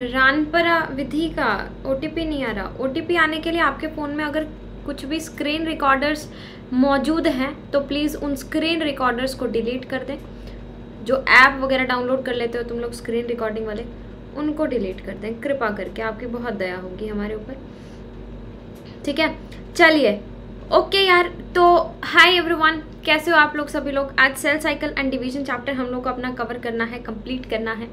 रानपरा विधि का ओटीपी नहीं आ रहा। ओटीपी आने के लिए आपके फ़ोन में अगर कुछ भी स्क्रीन रिकॉर्डर्स मौजूद हैं तो प्लीज़ उन स्क्रीन रिकॉर्डर्स को डिलीट कर दें। जो ऐप वगैरह डाउनलोड कर लेते हो तुम लोग स्क्रीन रिकॉर्डिंग वाले, उनको डिलीट कर दें। कृपा करके, आपकी बहुत दया होगी हमारे ऊपर। ठीक है? चलिए। ओके यार तो हाय एवरीवन कैसे हो आप लोग सभी लोग? आज cell cycle and division chapter हम लोग को अपना कवर करना है कंप्लीट करना है।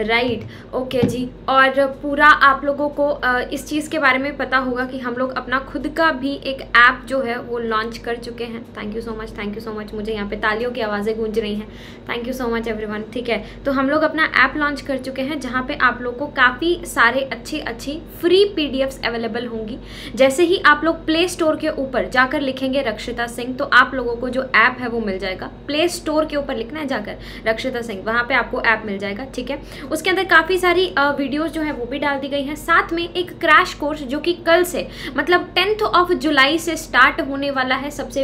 राइट right, ओके okay जी। और पूरा आप लोगों को इस चीज़ के बारे में पता होगा कि हम लोग अपना खुद का भी एक ऐप जो है वो लॉन्च कर चुके हैं। Thank you so much thank you so much मुझे यहाँ पे तालियों की आवाज़ें गूंज रही हैं। Thank you so much every ठीक है? तो हम लोग अपना ऐप लॉन्च कर चुके हैं जहाँ पे आप लोग को काफ़ी सारे अच्छी अच्छी फ्री पी अवेलेबल होंगी। जैसे ही आप लोग प्ले स्टोर के ऊपर जाकर लिखेंगे रक्षिता सिंह तो आप लोगों को जो ऐप है, वो मिल जाएगा। प्ले स्टोर के ऊपर लिखना है जाकर, रक्षिता सिंह, वहाँ पे आपको ऐप मिल जाएगा, ठीक है? उसके अंदर काफ़ी सारी वीडियोस जो है, वो भी डाल दी गई हैं। साथ में एक क्रैश कोर्स जो कि कल से मतलब टेंथ ऑफ़ जुलाई से स्टार्ट होने वाला है। सबसे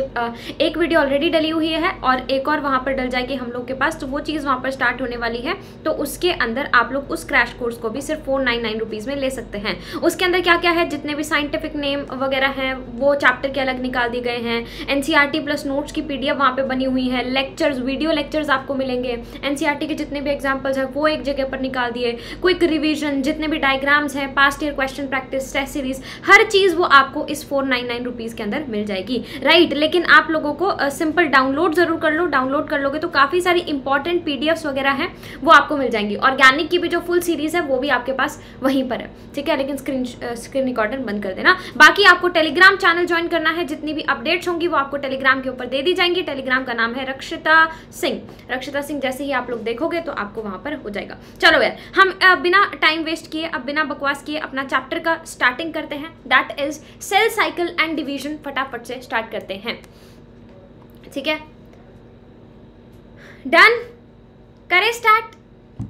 एक वीडियो ऑलरेडी डली हुई है और एक और वहाँ पर डल जाएगी हम लोग के पास। तो वो चीज़ वहाँ पर स्टार्ट होने वाली है। तो उसके अंदर आप लोग उस क्रैश कोर्स को भी सिर्फ़ फोर नाइन में ले सकते हैं। उसके अंदर क्या क्या है? जितने भी साइंटिफिक नेम वगैरह हैं, वो चैप्टर के अलग निकाल दिए गए हैं। एनसीईआरटी प्लस नोट्स की पीडीएफ वहाँ पे बनी हुई है लेक्चर्स वीडियो लेक्चर्स आपको मिलेंगे। एनसीईआरटी के जितने भी एग्जाम्पल्स हैं, वो एक जगह पर निकाल दिए। क्विक रिविजन जितने भी डायग्राम्स हैं past year question practice test series हर चीज़ वो आपको इस फोर नाइन नाइन रुपीज़ के अंदर मिल जाएगी। राइट लेकिन आप लोगों को सिंपल डाउनलोड ज़रूर कर लो। डाउनलोड कर लोगे तो काफ़ी सारी इंपॉर्टेंट पी वगैरह हैं, वो आपको मिल जाएँगी। ऑर्गेनिक की भी जो फुल सीरीज़ है, वो भी आपके पास वहीं पर है। ठीक है? लेकिन स्क्रीन स्क्रीन रिकॉर्डर बंद कर देना। बाकी आपको टेलीग्राम चैनल ज्वाइन करना है। जितनी भी अपडेट्स होंगी, वो आपको टेलीग्राम के ऊपर दे दी जाएँगी। टेलीग्राम का नाम है रक्षिता सिंह। रक्षिता सिंह जैसे ही आप लोग देखोगे तो आपको वहाँ पर हो जाएगा। चलो यार, हम बिना टाइम वेस्ट किए, अब बिना बकवास किए अपना चैप्टर का स्टार्टिंग करते हैं। That is cell cycle and division फटाफट से स्टार्ट करते हैं। ठीक है? डन करें स्टार्ट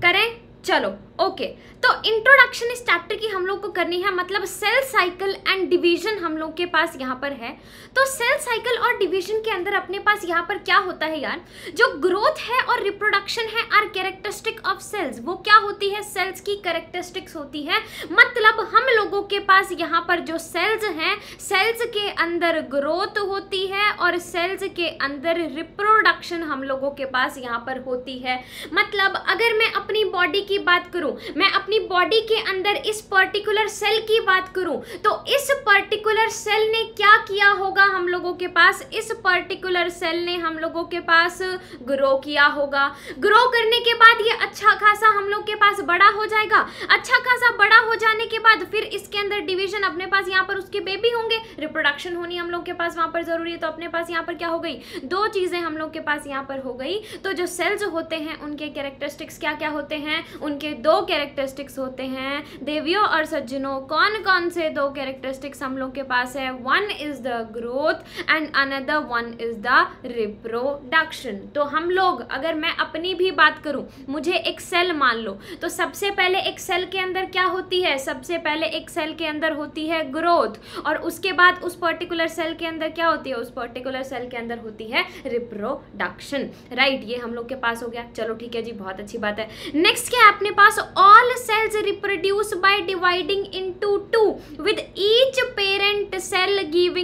करें? चलो। ओके. तो इंट्रोडक्शन इस चैप्टर की हम लोग को करनी है मतलब सेल साइकिल एंड डिवीज़न हम लोग के पास यहाँ पर है। तो सेल साइकिल और डिवीज़न के अंदर अपने पास यहाँ पर क्या होता है यार? जो ग्रोथ है और रिप्रोडक्शन है आर कैरेक्टरिस्टिक ऑफ़ सेल्स वो क्या होती है? सेल्स की कैरेक्टरिस्टिक्स होती है। मतलब हम लोगों के पास यहाँ पर जो सेल्स हैं सेल्स के अंदर ग्रोथ होती है और सेल्स के अंदर रिप्रोडक्शन हम लोगों के पास यहाँ पर होती है। मतलब अगर मैं अपनी बॉडी की बात करूँ मैं अपनी बॉडी के अंदर इस पर्टिकुलर सेल की बात करूँ? तो इस पर्टिकुलर सेल ने क्या किया होगा हम लोगों के पास? इस पर्टिकुलर सेल ने हम लोगों के पास ग्रो किया होगा। ग्रो करने के बाद ये अच्छा खासा हम लोग के पास बड़ा हो जाएगा। अच्छा खासा बड़ा हो जाने के बाद फिर इसके अंदर डिवीज़न अपने पास यहाँ पर उसके बेबी होंगे। रिप्रोडक्शन होनी हम लोग के पास वहाँ पर ज़रूरी है। तो अपने पास यहाँ पर क्या हो गई? दो चीज़ें हम लोग के पास यहाँ पर हो गई। तो जो सेल्स होते हैं, उनके कैरेक्टरिस्टिक्स क्या क्या होते हैं? उनके दो कैरेक्टरिस्टिक्स होते हैं, देवियों और सज्जनों। कौन कौन से दो कैरेक्टरिस्टिक्स हम लोग के पास है? One is the growth and another one is the reproduction तो हम लोग, अगर मैं अपनी भी बात करूँ, मुझे एक सेल मान लो तो सबसे पहले एक सेल के अंदर क्या होती है? सबसे पहले एक सेल के अंदर होती है ग्रोथ और उसके बाद उस पर्टिकुलर सेल के अंदर क्या होती है? उस पर्टिकुलर सेल के अंदर होती है रिप्रोडक्शन राइट ये हम लोग के पास हो गया। चलो, ठीक है जी, बहुत अच्छी बात है। नेक्स्ट क्या है? अपने पास all cells reproduce by dividing into two. With each cell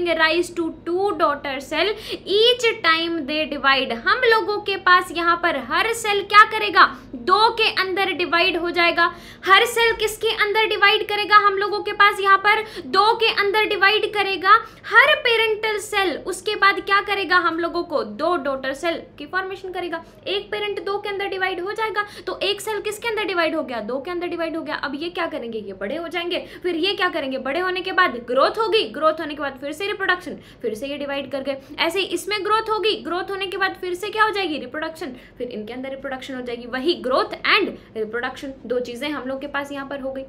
giving rise to two daughter cell. Each time they divide, हम लोगों के पास यहाँ पर हर सेल क्या करेगा? दो के अंदर डिवाइड हो जाएगा। हर सेल किसके अंदर डिवाइड करेगा? हम लोगों के पास यहाँ पर दो के अंदर डिवाइड करेगा। हर पेरेंटल सेल उसके बाद क्या करेगा? हम लोगों को दो डॉटर सेल की फॉर्मेशन करेगा। एक पेरेंट दो के अंदर डिवाइड हो जाएगा तो एक सेल किसके अंदर डिवाइड हो गया? दो के अंदर डिवाइड हो गया। अब ये क्या करेंगे? ये बड़े हो जाएँगे। फिर ये क्या करेंगे? बड़े होने के बाद ग्रोथ होगी। ग्रोथ होने के बाद फिर से रिप्रोडक्शन फिर से ये डिवाइड कर गए। ऐसे ही इसमें ग्रोथ होगी। ग्रोथ होने के बाद फिर से क्या हो जाएगी? रिप्रोडक्शन फिर इनके अंदर रिप्रोडक्शन हो जाएगी। वही ग्रोथ एंड रिप्रोडक्शन दो चीज़ें हम लोग के पास यहाँ पर हो गई।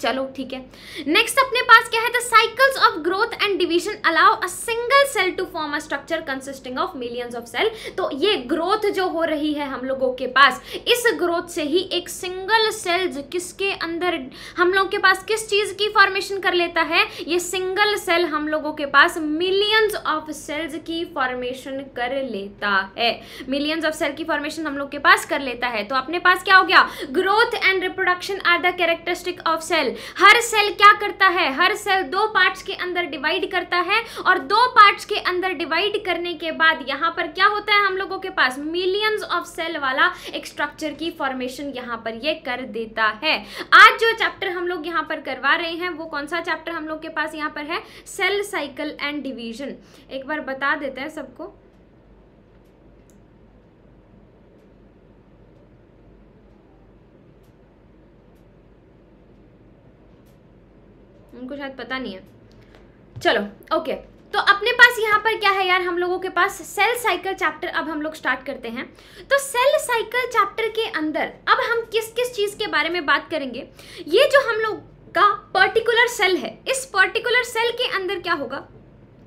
चलो, ठीक है। नेक्स्ट अपने पास क्या है? The cycles of growth and division allow a single cell to form a structure consisting of millions of cell तो ये ग्रोथ जो हो रही है हम लोगों के पास, इस ग्रोथ से ही एक सिंगल सेल किसके अंदर, हम लोग के पास किस चीज़ की फॉर्मेशन कर लेता है? ये सिंगल सेल हम लोगों के पास मिलियंस ऑफ़ सेल्स की फॉर्मेशन कर लेता है। मिलियंस ऑफ़ सेल की फॉर्मेशन हम लोग के पास कर लेता है। तो अपने पास क्या हो गया? Growth and reproduction are the characteristic of cell cell her cell क्या करता है? हर सेल दो पार्ट्स के अंदर डिवाइड करता है और दो पार्ट्स के अंदर डिवाइड करने के बाद यहाँ पर क्या होता है हम लोगों के पास? मिलियंस ऑफ़ सेल वाला एक स्ट्रक्चर की फॉर्मेशन यहाँ पर ये कर देता है। आज जो चैप्टर हम लोग यहाँ पर करवा रहे हैं, वो कौन सा चैप्टर हम लोग के पास यहाँ पर है? सेल साइकिल एंड डिवीज़न एक बार बता देते हैं सबको। उनको शायद पता नहीं है। चलो ओके तो अपने पास यहाँ पर क्या है यार? हम लोगों के पास सेल साइकिल चैप्टर अब हम लोग स्टार्ट करते हैं। तो सेल साइकिल चैप्टर के अंदर अब हम किस किस चीज़ के बारे में बात करेंगे? ये जो हम लोग का पर्टिकुलर सेल है, इस पर्टिकुलर सेल के अंदर क्या होगा?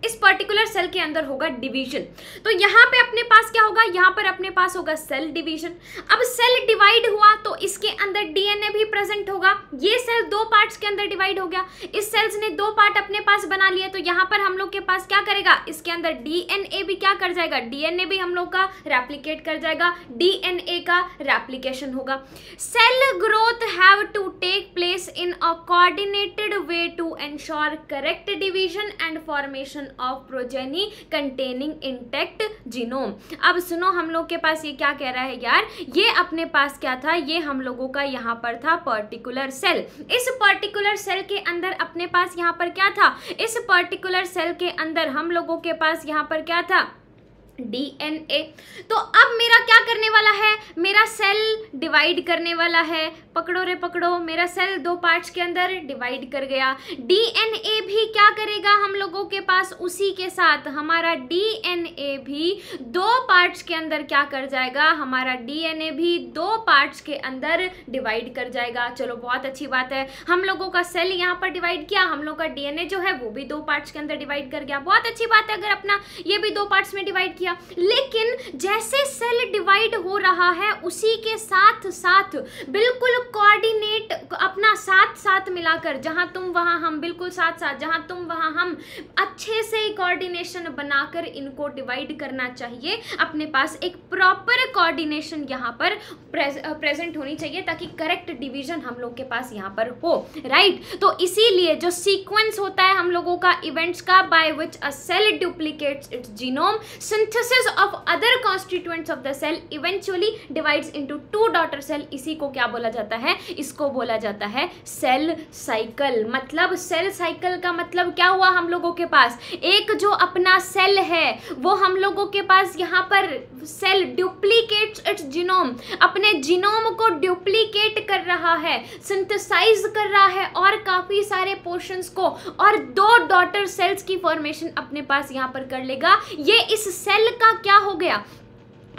इस पर्टिकुलर सेल के अंदर होगा डिवीज़न तो यहाँ पे अपने पास क्या होगा? यहाँ पर अपने पास होगा सेल डिवीज़न अब सेल डिवाइड हुआ तो इसके अंदर डीएनए भी प्रेजेंट होगा. ये सेल दो पार्ट्स के अंदर डिवाइड हो गया. इस सेल्स ने दो पार्ट अपने पास बना लिया तो यहाँ पर हम लोग के पास क्या करेगा? इसके अंदर डीएनए भी क्या कर जाएगा? डीएनए भी हम लोग का रेप्लीकेट कर जाएगा. डीएनए का रेप्लीकेशन होगा. Cell growth have to take place in a coordinated way to ensure correct division and formation of progeny containing intact genome अब सुनो, हम लोग के पास ये क्या कह रहा है यार? ये अपने पास क्या था? ये हम लोगों का यहाँ पर था पर्टिकुलर सेल इस पर्टिकुलर सेल के अंदर अपने पास यहाँ पर क्या था? इस पर्टिकुलर सेल के अंदर हम लोगों के पास यहाँ पर क्या था? डीएनए तो अब मेरा क्या करने वाला है? मेरा सेल डिवाइड करने वाला है। पकड़ो रे, पकड़ो। मेरा सेल दो पार्ट्स के अंदर डिवाइड कर गया। डीएनए भी क्या करेगा हम लोगों के पास? उसी के साथ हमारा डीएनए भी दो पार्ट्स के अंदर क्या कर जाएगा? हमारा डीएनए भी दो पार्ट्स के अंदर डिवाइड कर जाएगा। चलो, बहुत अच्छी बात है। हम लोगों का सेल यहाँ पर डिवाइड किया। हम लोग का डीएनए जो है वो भी दो पार्ट्स के अंदर डिवाइड कर गया। बहुत अच्छी बात है। अगर अपना ये भी दो पार्ट्स में डिवाइड किया लेकिन जैसे सेल डिवाइड हो रहा है, उसी के साथ साथ बिल्कुल कोऑर्डिनेट अपना साथ साथ मिलाकर, जहाँ तुम, वहाँ हम, बिल्कुल साथ साथ जहाँ तुम, वहाँ हम, अच्छे से कोऑर्डिनेशन बनाकर इनको डिवाइड करना चाहिए। अपने पास एक प्रॉपर कोऑर्डिनेशन यहाँ पर प्रेजेंट होनी चाहिए, ताकि करेक्ट डिवीज़न हम लोग के पास यहाँ पर हो राइट तो इसीलिए जो सीक्वेंस होता है हम लोगों का इवेंट्स का by which a cell duplicates its genome synthesis of other constituents of the cell eventually divides into two daughter cell इसी को क्या बोला जाता है? इसको बोला जाता है सेल साइकिल मतलब सेल साइकिल का मतलब क्या हुआ हम लोगों के पास? एक जो अपना सेल है, वो हम लोगों के पास यहाँ पर सेल डुप्लीकेट इट्स जीनोम अपने जीनोम को डुप्लीकेट कर रहा है सिंथेसाइज कर रहा है और काफ़ी सारे पोर्शंस को और दो डॉटर सेल्स की फॉर्मेशन अपने पास यहाँ पर कर लेगा। ये इस सेल का क्या हो गया?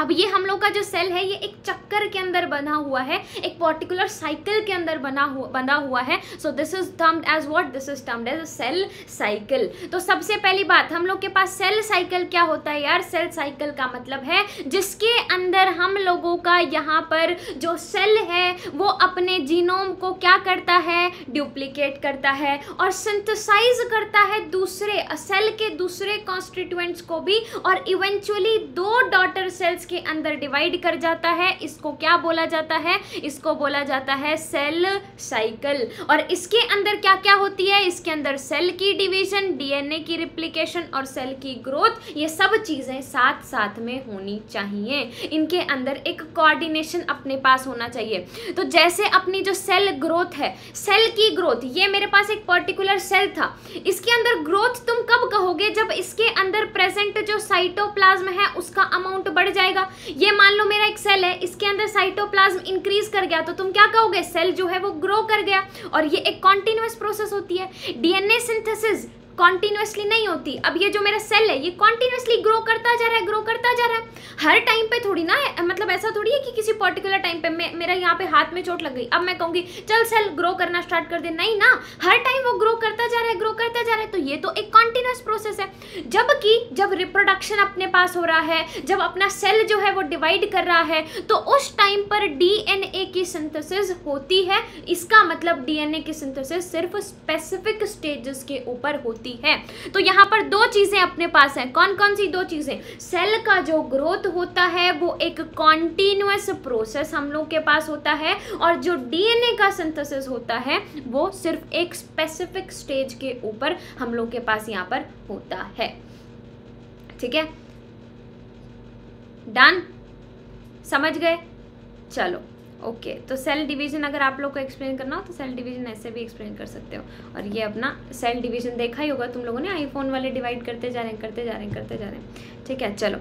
अब ये हम लोग का जो सेल है, ये एक चक्कर के अंदर बना हुआ है, एक पर्टिकुलर साइकिल के अंदर बना हुआ बना हुआ है। So this is termed as what this is termed as cell cycle तो सबसे पहली बात, हम लोग के पास सेल साइकिल क्या होता है यार? सेल साइकिल का मतलब है जिसके अंदर हम लोगों का यहाँ पर जो सेल है, वो अपने जीनोम को क्या करता है? डुप्लीकेट करता है और सिंथेसाइज करता है दूसरे सेल के दूसरे कॉन्स्टिट्यूएंट्स को भी और इवेंचुअली दो डॉटर सेल्स सेल्स के अंदर डिवाइड कर जाता है। इसको क्या बोला जाता है? इसको बोला जाता है सेल साइकिल और इसके अंदर क्या क्या होती है? इसके अंदर सेल की डिवीज़न डीएनए की रिप्लिकेशन और सेल की ग्रोथ ये सब चीज़ें साथ साथ में होनी चाहिए। इनके अंदर एक कोऑर्डिनेशन अपने पास होना चाहिए। तो जैसे अपनी जो सेल ग्रोथ है सेल की ग्रोथ ये मेरे पास एक पर्टिकुलर सेल था। इसके अंदर ग्रोथ तुम कब कहोगे? जब इसके अंदर प्रेजेंट जो साइटोप्लाज्म है, उसका अमाउंट बढ़ जाए जाएगा। ये मान लो मेरा एक सेल है, इसके अंदर साइटोप्लाज्म इंक्रीज कर गया तो तुम क्या कहोगे? सेल जो है वो ग्रो कर गया। और ये एक कॉन्टिन्यूस प्रोसेस होती है। डीएनए सिंथेसिस कॉन्टिन्यूसली नहीं होती। अब ये जो मेरा सेल है ये कॉन्टिन्यूसली ग्रो करता जा रहा है ग्रो करता जा रहा है। हर टाइम पे थोड़ी ना मतलब ऐसा थोड़ी है कि किसी पर्टिकुलर टाइम पे मे, मेरा यहाँ पे हाथ में चोट लग गई। अब मैं कहूँगी चल सेल ग्रो करना स्टार्ट कर दे। नहीं ना हर टाइम वो ग्रो करता जा रहा है ग्रो करता जा रहा है तो ये तो एक कॉन्टिन्यूस प्रोसेस है। जबकि जब रिप्रोडक्शन अपने पास हो रहा है जब अपना सेल जो है वो डिवाइड कर रहा है तो उस टाइम पर डीएनए की सिंथेसिस होती है। इसका मतलब डीएनए की सिंथेसिस सिर्फ़ स्पेसिफिक स्टेजेस के ऊपर होती है। तो यहाँ पर दो चीज़ें अपने पास हैं। कौन कौन सी दो चीज़ें? सेल का जो ग्रोथ होता है, वो एक कॉन्टिन्यूस प्रोसेस हम लोग के पास होता है और जो डीएनए का सिंथेसिस होता है, वो सिर्फ़ एक स्पेसिफिक स्टेज के ऊपर हम लोग के पास यहाँ पर होता है। ठीक है? डन समझ गए? चलो। ओके तो सेल डिवीज़न अगर आप लोग को एक्सप्लेन करना हो तो सेल डिवीज़न ऐसे भी एक्सप्लेन कर सकते हो। और ये अपना सेल डिवीज़न देखा ही होगा, तुम लोगों ने आईफोन वाले डिवाइड करते जा रहे हैं, करते जा रहे हैं, करते जा रहे हैं। ठीक है, चलो।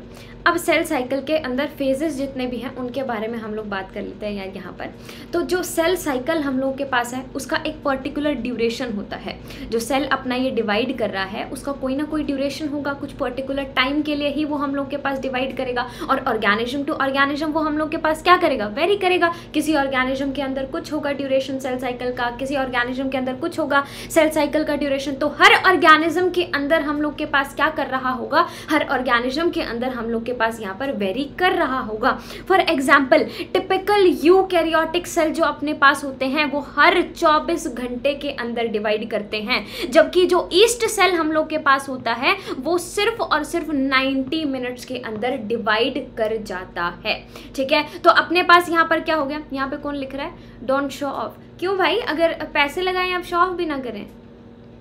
अब सेल साइकिल के अंदर फेजेस जितने भी हैं, उनके बारे में हम लोग बात कर लेते हैं यार यहाँ पर। तो जो सेल साइकिल हम लोगों के पास है, उसका एक पर्टिकुलर ड्यूरेशन होता है। जो सेल अपना ये डिवाइड कर रहा है, उसका कोई ना कोई ड्यूरेशन होगा। कुछ पर्टिकुलर टाइम के लिए ही वो हम लोग के पास डिवाइड करेगा। और ऑर्गेनिज्म टू ऑर्गेनिज्म वो हम लोग के पास क्या करेगा? वेरी करेगा। किसी ऑर्गेनिज्म के अंदर कुछ होगा ड्यूरेशन सेल साइकिल का, किसी ऑर्गेनिज्म के अंदर कुछ होगा सेल साइकिल का ड्यूरेशन तो हर ऑर्गेनिज्म के अंदर हम लोग के पास क्या कर रहा होगा? हर ऑर्गेनिज्म के अंदर हम लोग के पास यहाँ पर वेरी कर रहा होगा। For example typical eukaryotic cell जो अपने पास होते हैं, वो हर 24 घंटे के अंदर डिवाइड करते हैं। जबकि जो ईस्ट सेल हम लोग के पास होता है, वो सिर्फ़ और सिर्फ़ 90 मिनट्स के अंदर डिवाइड कर जाता है। ठीक है? तो अपने पास यहाँ पर क्या हो गया? यहाँ पे कौन लिख रहा है? डोंट शो ऑफ़ क्यों भाई? अगर पैसे लगाएँ, आप शो ऑफ़ भी ना करें।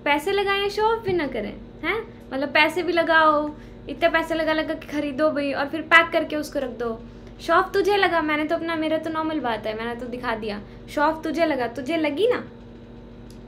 पैसे लगाएँ शो ऑफ़ भी ना करें, हैं? मतलब पैसे भी लगाओ इतने पैसे लगा लगा के खरीदो भाई, और फिर पैक करके उसको रख दो। शौफ तुझे लगा, मैंने तो अपना, मेरा तो नॉर्मल बात है, मैंने तो दिखा दिया। शौफ तुझे लगा, तुझे लगी ना?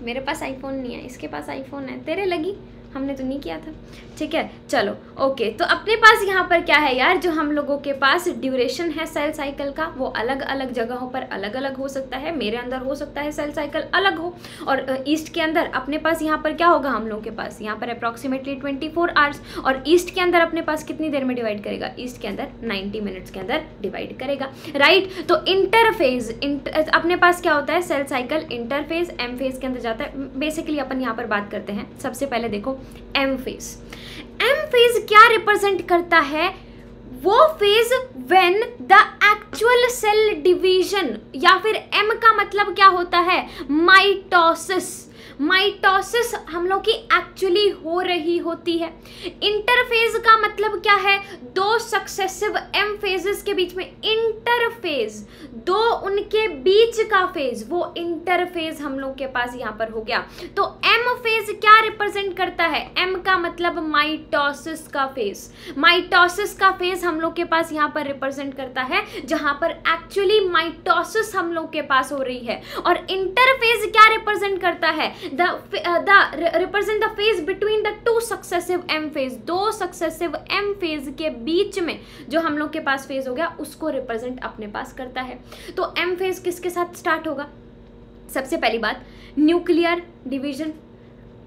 मेरे पास आईफोन नहीं है, इसके पास आईफोन है, तेरे लगी? हमने तो नहीं किया था। ठीक है चलो ओके तो अपने पास यहाँ पर क्या है यार? जो हम लोगों के पास ड्यूरेशन है सेल साइकिल का वो अलग अलग जगहों पर अलग अलग हो सकता है। मेरे अंदर हो सकता है सेल साइकिल अलग हो और ईस्ट के अंदर अपने पास यहाँ पर क्या होगा हम लोगों के पास? यहाँ पर अप्रॉक्सीमेटली ट्वेंटी फोर आवर्स और ईस्ट के अंदर अपने पास कितनी देर में डिवाइड करेगा? ईस्ट के अंदर नाइन्टी मिनट्स के अंदर डिवाइड करेगा। राइट तो इंटरफेज इंटर, अपने पास क्या होता है? Cell cycle interphase M phase के अंदर जाता है। बेसिकली अपन यहाँ पर बात करते हैं। सबसे पहले देखो एम फ़ेज़ एम फ़ेज़ क्या रिप्रेजेंट करता है? वो phase when the actual cell division या फिर एम का मतलब क्या होता है? माइटोसिस माइटोसिस हम लोग की एक्चुअली हो रही होती है। इंटरफेज का मतलब क्या है? दो सक्सेसिव एम फेजेस के बीच में इंटरफेज दो उनके बीच का फ़ेज़ वो इंटरफेज हम लोग के पास यहाँ पर हो गया। तो एम फ़ेज़ क्या रिप्रेजेंट करता है? एम का मतलब माइटोसिस का फ़ेज़ माइटोसिस का फ़ेज़ हम लोग के पास यहाँ पर रिप्रेजेंट करता है, जहाँ पर एक्चुअली माइटोसिस हम लोग के पास हो रही है। और इंटरफेज क्या रिप्रेजेंट करता है? Represent the phase between the two successive M phase दो सक्सेसिव एम फ़ेज़ के बीच में जो हम लोग के पास फ़ेज़ हो गया, उसको रिप्रेजेंट अपने पास करता है। तो एम फ़ेज़ किसके साथ स्टार्ट होगा? सबसे पहली बात न्यूक्लियर डिवीज़न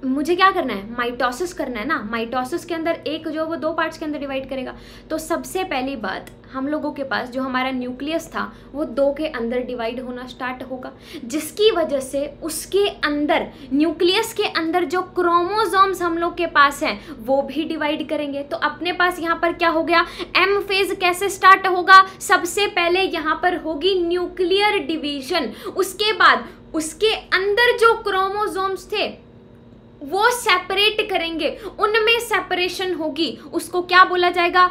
मुझे क्या करना है? माइटोसिस करना है ना? माइटोसिस के अंदर एक जो वो दो पार्ट्स के अंदर डिवाइड करेगा। तो सबसे पहली बात हम लोगों के पास जो हमारा न्यूक्लियस था, वो दो के अंदर डिवाइड होना स्टार्ट होगा। जिसकी वजह से उसके अंदर न्यूक्लियस के अंदर जो क्रोमोजोम्स हम लोग के पास हैं, वो भी डिवाइड करेंगे। तो अपने पास यहाँ पर क्या हो गया? एम फ़ेज़ कैसे स्टार्ट होगा? सबसे पहले यहाँ पर होगी न्यूक्लियर डिवीज़न उसके बाद उसके अंदर जो क्रोमोजोम्स थे वो सेपरेट करेंगे। उनमें सेपरेशन होगी। उसको क्या बोला जाएगा?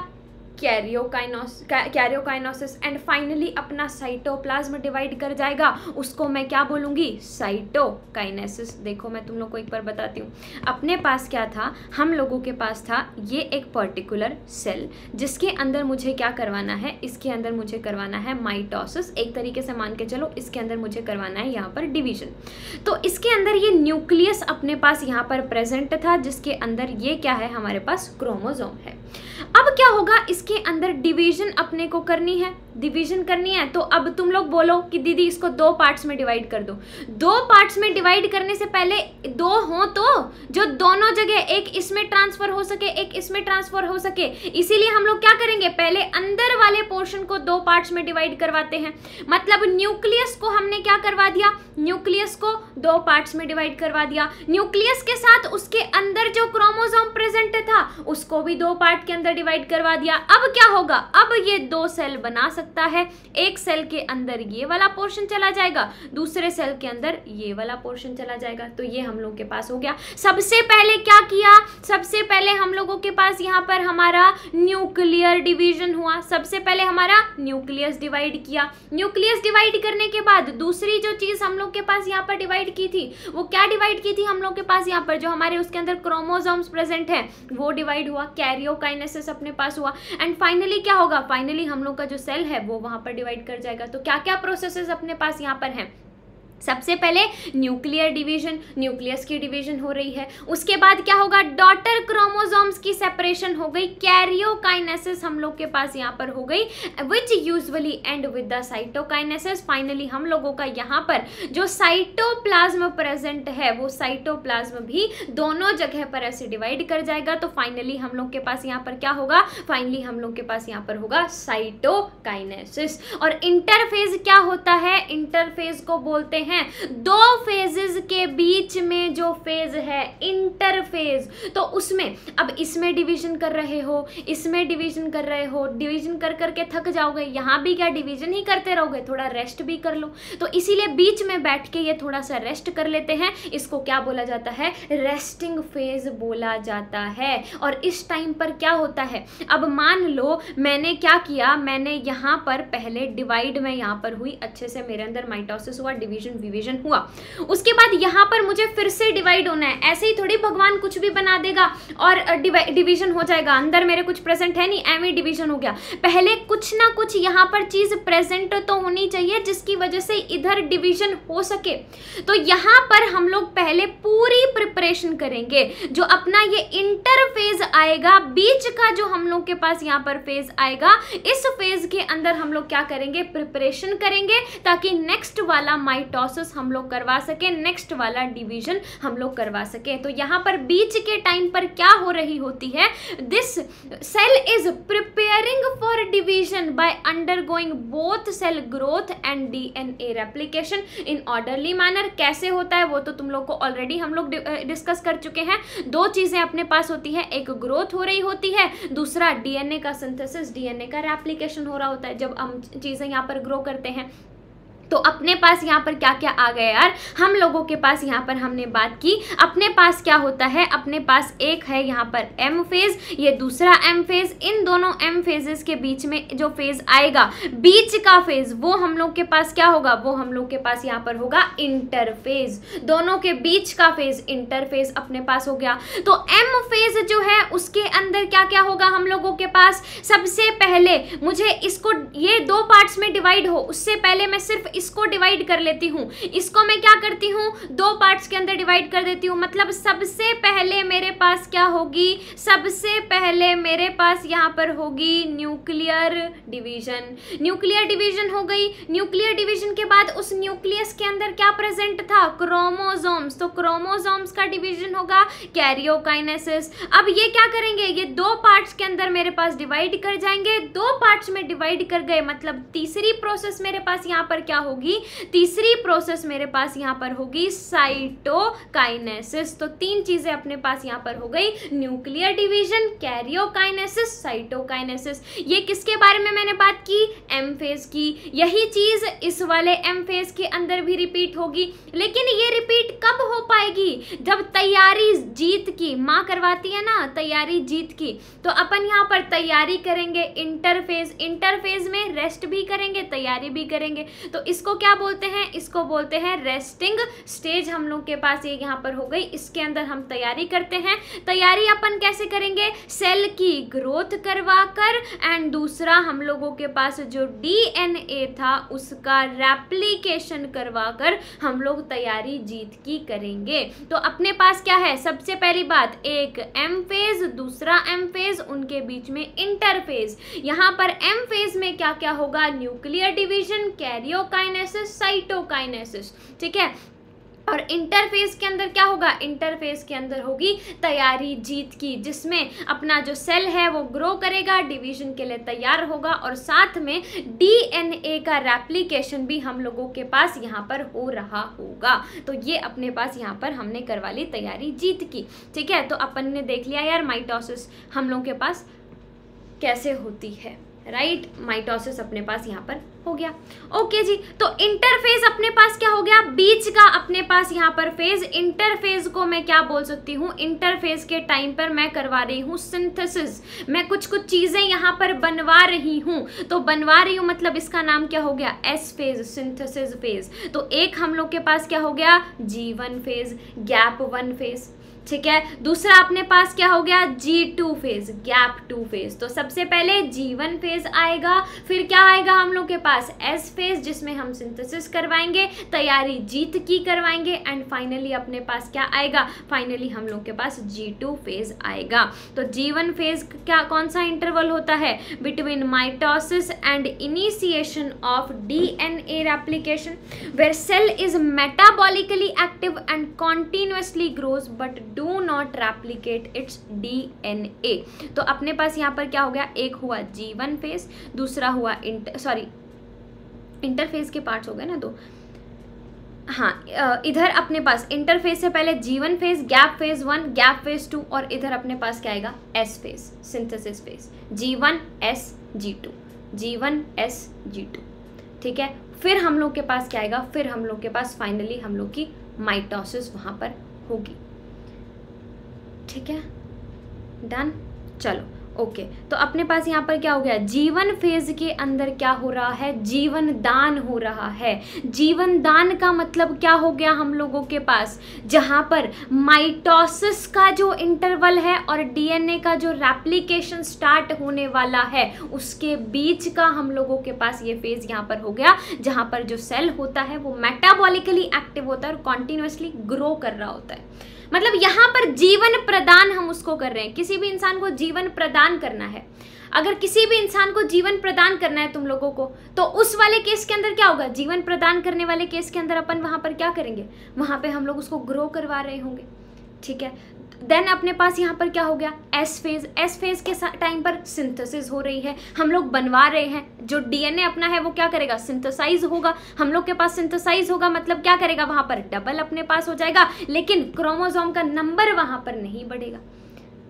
Karyokinesis karyokinesis. एंड फाइनली अपना साइटोप्लाज्म डिवाइड कर जाएगा। उसको मैं क्या बोलूँगी? साइटोकाइनेसिस देखो, मैं तुम लोग को एक बार बताती हूँ। अपने पास क्या था? हम लोगों के पास था ये एक पर्टिकुलर सेल जिसके अंदर मुझे क्या करवाना है? इसके अंदर मुझे करवाना है माइटोसिस एक तरीके से मान के चलो, इसके अंदर मुझे करवाना है यहाँ पर डिवीज़न तो इसके अंदर ये न्यूक्लियस अपने पास यहाँ पर प्रेजेंट था, जिसके अंदर ये क्या है? हमारे पास क्रोमोजोम है। अब क्या होगा? इसके अंदर डिवीज़न अपने को करनी है। डिवीज़न करनी है तो अब तुम लोग बोलो कि दीदी इसको दो पार्ट्स में डिवाइड कर दो। दो पार्ट्स में डिवाइड करने से पहले दो हो तो जो दोनों जगह एक इसमें ट्रांसफ़र हो सके, एक इसमें ट्रांसफ़र हो सके। इसीलिए हम लोग क्या करेंगे? पहले अंदर वाले पोर्शन को दो पार्ट्स में डिवाइड करवाते हैं। मतलब न्यूक्लियस को हमने क्या करवा दिया? न्यूक्लियस को दो पार्ट्स में डिवाइड करवा दिया। न्यूक्लियस के साथ उसके अंदर जो क्रोमोजोम प्रेजेंट था, उसको भी दो पार्ट के अंदर डिवाइड करवा दिया। अब क्या होगा? अब ये दो सेल बना सकता है। एक सेल के अंदर ये वाला पोर्शन चला जाएगा, दूसरे सेल के अंदर ये वाला पोर्शन चला जाएगा। तो ये हम लोग के पास हो गया। सबसे पहले क्या किया? सबसे पहले हम लोगों के पास यहाँ पर हमारा न्यूक्लियर डिवीज़न हुआ। सबसे पहले हमारा न्यूक्लियस डिवाइड किया। न्यूक्लियस डिवाइड करने के बाद दूसरी जो चीज़ हम लोग के पास यहाँ पर डिवाइड की थी, वो क्या डिवाइड की थी हम लोग के पास यहाँ पर? जो हमारे उसके अंदर क्रोमोजोम्स प्रेजेंट है, वो डिवाइड हुआ। कैरियोकाइनेसिस अपने पास हुआ। एंड फाइनली क्या होगा? फाइनली हम लोग का जो सेल है वो वहाँ पर डिवाइड कर जाएगा। तो क्या क्या प्रोसेसेस अपने पास यहाँ पर हैं? सबसे पहले न्यूक्लियर डिवीज़न, न्यूक्लियस की डिवीज़न हो रही है। उसके बाद क्या होगा? डॉटर क्रोमोसोम्स की सेपरेशन हो गई। कैरियोकाइनेसिस हम लोग के पास यहाँ पर हो गई which usually end with the cytokinesis finally हम लोगों का यहाँ पर जो साइटोप्लाज्म प्रेजेंट है, वो साइटोप्लाज्म भी दोनों जगह पर ऐसे डिवाइड कर जाएगा। तो फाइनली हम लोग के पास यहाँ पर क्या होगा? फाइनली हम लोग के पास यहाँ पर होगा साइटोकाइनेसिस और इंटरफेज क्या होता है? इंटरफेज को बोलते हैं दो फेजेस के बीच में जो फ़ेज़ है इंटरफेज तो उसमें, अब इसमें डिवीज़न कर रहे हो, इसमें डिवीज़न कर रहे हो डिवीज़न कर करके थक जाओगे, यहाँ भी क्या डिवीज़न ही करते रहोगे, थोड़ा रेस्ट भी कर लो। तो इसीलिए बीच में बैठ के ये थोड़ा सा रेस्ट कर लेते हैं। इसको क्या बोला जाता है? रेस्टिंग फ़ेज़ बोला जाता है। और इस टाइम पर क्या होता है? अब मान लो, मैंने क्या किया? मैंने यहाँ पर पहले डिवाइड में यहाँ पर हुई, अच्छे से मेरे अंदर माइटोसिस हुआ डिवीज़न डिवीज़न हुआ। उसके बाद यहाँ पर मुझे फिर से डिवाइड होना है। ऐसे ही थोड़ी भगवान कुछ भी बना देगा और डिवीज़न हो जाएगा। अंदर मेरे कुछ प्रेजेंट है नहीं एम डिवीज़न हो गया। पहले कुछ ना कुछ यहाँ पर चीज़ प्रेजेंट तो होनी चाहिए, जिसकी वजह से इधर डिवीज़न हो सके। तो यहाँ पर हम लोग पहले पूरी प्रिपरेशन करेंगे, जो अपना ये इंटरफेज आएगा, बीच का जो हम लोग के पास यहाँ पर फ़ेज़ आएगा, इस फ़ेज़ के अंदर हम लोग क्या करेंगे प्रिपरेशन करेंगे, ताकि नेक्स्ट वाला माइटोसिस हम लोग करवा सके नेक्स्ट वाला डिवीज़न हम लोग करवा सके। तो यहाँ पर बीच के टाइम पर क्या हो रही होती है? This cell is preparing for division by undergoing both cell growth and DNA replication in orderly manner कैसे होता है वो तो तुम लोग को ऑलरेडी हम लोग डिस्कस कर चुके हैं। दो चीज़ें अपने पास होती है, एक ग्रोथ हो रही होती है, दूसरा डीएनए का सिंथेसिस डीएनए का रेप्लिकेशन हो रहा होता है। जब हम चीज़ें यहाँ पर ग्रो करते हैं तो अपने पास यहाँ पर क्या क्या आ गया यार? हम लोगों के पास यहाँ पर हमने बात की। अपने पास क्या होता है? अपने पास एक है यहाँ पर एम फ़ेज़ ये दूसरा एम फ़ेज़ इन दोनों एम फेजेस के बीच में जो फ़ेज़ आएगा, बीच का फ़ेज़ वो हम लोग के पास क्या होगा? वो हम लोग के पास यहाँ पर होगा इंटरफेज दोनों के बीच का फ़ेज़ इंटरफेज अपने पास हो गया। तो एम फ़ेज़ जो है, उसके अंदर क्या क्या होगा हम लोगों के पास? सबसे पहले मुझे इसको, ये दो पार्ट्स में डिवाइड हो। उससे पहले मैं सिर्फ़ इसको डिवाइड कर लेती हूँ। इसको मैं क्या करती हूँ? दो पार्ट्स के अंदर डिवाइड कर देती हूँ। मतलब सबसे पहले मेरे पास क्या होगी? सबसे पहले मेरे पास यहाँ पर होगी न्यूक्लियर डिवीज़न न्यूक्लियर डिवीज़न हो गई। न्यूक्लियर डिवीज़न के बाद उस न्यूक्लियस के अंदर क्या प्रेजेंट था? क्रोमोजोम्स तो क्रोमोजोम्स का डिवीज़न होगा कैरियोकाइनेसिस अब ये क्या करेंगे? ये दो पार्ट्स के अंदर मेरे पास डिवाइड कर जाएँगे। दो पार्ट्स में डिवाइड कर गए। मतलब तीसरी प्रोसेस मेरे पास यहाँ पर क्या होगी। तीसरी प्रोसेस मेरे पास यहाँ पर होगी साइटोकाइनेसिस तो तीन चीज़ें अपने पास यहाँ पर हो गई न्यूक्लियर डिवीज़न कैरियोकाइनेसिस साइटोकाइनेसिस ये किसके बारे में मैंने बात की? एम फ़ेज़ की। यही चीज़ इस वाले एम फ़ेज़ के अंदर भी रिपीट होगी। लेकिन ये रिपीट कब हो पाएगी? जब तैयारी जीत की, माँ करवाती है ना, तैयारी जीत की। तो अपन यहाँ पर तैयारी करेंगे इंटरफेज इंटरफेज में रेस्ट भी करेंगे, तैयारी भी करेंगे। तो इसको क्या बोलते हैं? इसको बोलते हैं रेस्टिंग स्टेज हम लोग के पास ये यहाँ पर हो गई। इसके अंदर हम तैयारी करते हैं। तैयारी अपन कैसे करेंगे? सेल की ग्रोथ करवा कर एंड दूसरा हम लोगों के पास जो डीएनए था, उसका रेप्लीकेशन करवा कर हम लोग तैयारी जीत की करेंगे। तो अपने पास क्या है? सबसे पहली बात, एक एम फ़ेज़ दूसरा एम फ़ेज़ उनके बीच में इंटरफेज यहाँ पर एम फ़ेज़ में क्या क्या होगा न्यूक्लियर डिवीज़न कैरियोकाइनेसिस साइटोकाइनेसिस ठीक है? और इंटरफेस के अंदर क्या होगा? इंटरफेस के अंदर होगी तैयारी, जीत की, जिसमें अपना जो सेल है वो ग्रो करेगा डिवीज़न के लिए तैयार होगा और साथ में डीएनए का रेप्लिकेशन भी हम लोगों के पास यहाँ पर हो रहा होगा। तो ये अपने पास यहाँ पर हमने करवा ली तैयारी, जीत की, ठीक है? तो अपन ने देख लिया यार माइटोसिस हम लोगों के पास कैसे होती है। राइट? माइटोसिस अपने पास यहाँ पर हो गया। ओके जी तो इंटरफेज अपने पास क्या हो गया? बीच का अपने पास यहाँ पर फ़ेज़। इंटरफेज को मैं क्या बोल सकती हूँ? इंटरफेज के टाइम पर मैं करवा रही हूँ सिंथेसिस। मैं कुछ कुछ चीज़ें यहाँ पर बनवा रही हूँ। तो बनवा रही हूँ मतलब इसका नाम क्या हो गया? एस फ़ेज़ सिंथेसिस फ़ेज़ तो एक हम लोग के पास क्या हो गया? G phase gap one phase ठीक है? दूसरा अपने पास क्या हो गया? G two phase gap two phase तो सबसे पहले जी वन फ़ेज़ आएगा, फिर क्या आएगा हम लोग के पास? एस फ़ेज़ जिसमें हम सिंथेसिस करवाएँगे, तैयारी जीत की करवाएँगे एंड फाइनली अपने पास क्या आएगा? फाइनली हम लोग के पास जी टू फ़ेज़ आएगा. तो जी वन फ़ेज़ क्या, कौन सा इंटरवल होता है? Between mitosis and initiation of D N A replication where cell is metabolically active and continuously grows but do not replicate its D N A तो अपने पास यहाँ पर क्या हो गया? एक हुआ जी वन फ़ेज़ दूसरा हुआ इंटर सॉरी इंटरफेस के पार्ट्स हो गए ना तो हाँ इधर अपने पास इंटरफेस से पहले G one phase gap phase one gap phase two और इधर अपने पास क्या आएगा? S phase synthesis phase G one S G two G one S G two ठीक है? फिर हम लोग के पास क्या आएगा? फिर हम लोग के पास फाइनली हम लोग की माइटोसिस वहाँ पर होगी। ठीक है? डन चलो ओके तो अपने पास यहाँ पर क्या हो गया? जीवन फ़ेज़ के अंदर क्या हो रहा है? जीवन दान हो रहा है। जीवन दान का मतलब क्या हो गया हम लोगों के पास? जहाँ पर माइटोसिस का जो इंटरवल है और डीएनए का जो रेप्लीकेशन स्टार्ट होने वाला है, उसके बीच का हम लोगों के पास ये फ़ेज़ यहाँ पर हो गया, जहाँ पर जो सेल होता है वो मेटाबॉलिकली एक्टिव होता है और कॉन्टिन्यूसली ग्रो कर रहा होता है। मतलब यहाँ पर जीवन प्रदान हम उसको कर रहे हैं। किसी भी इंसान को जीवन प्रदान करना है। अगर किसी भी इंसान को जीवन प्रदान करना है तुम लोगों को तो उस वाले केस के अंदर क्या होगा? जीवन प्रदान करने वाले केस के अंदर अपन वहाँ पर क्या करेंगे? वहाँ पे हम लोग उसको ग्रो करवा रहे होंगे। ठीक है? देन अपने पास यहाँ पर क्या हो गया? एस फ़ेज़ एस फ़ेज़ के टाइम पर सिंथेसिस हो रही है। हम लोग बनवा रहे हैं। जो डीएनए अपना है, वो क्या करेगा? सिंथेसाइज होगा। हम लोग के पास सिंथेसाइज होगा मतलब क्या करेगा? वहाँ पर डबल अपने पास हो जाएगा। लेकिन क्रोमोजोम का नंबर वहाँ पर नहीं बढ़ेगा।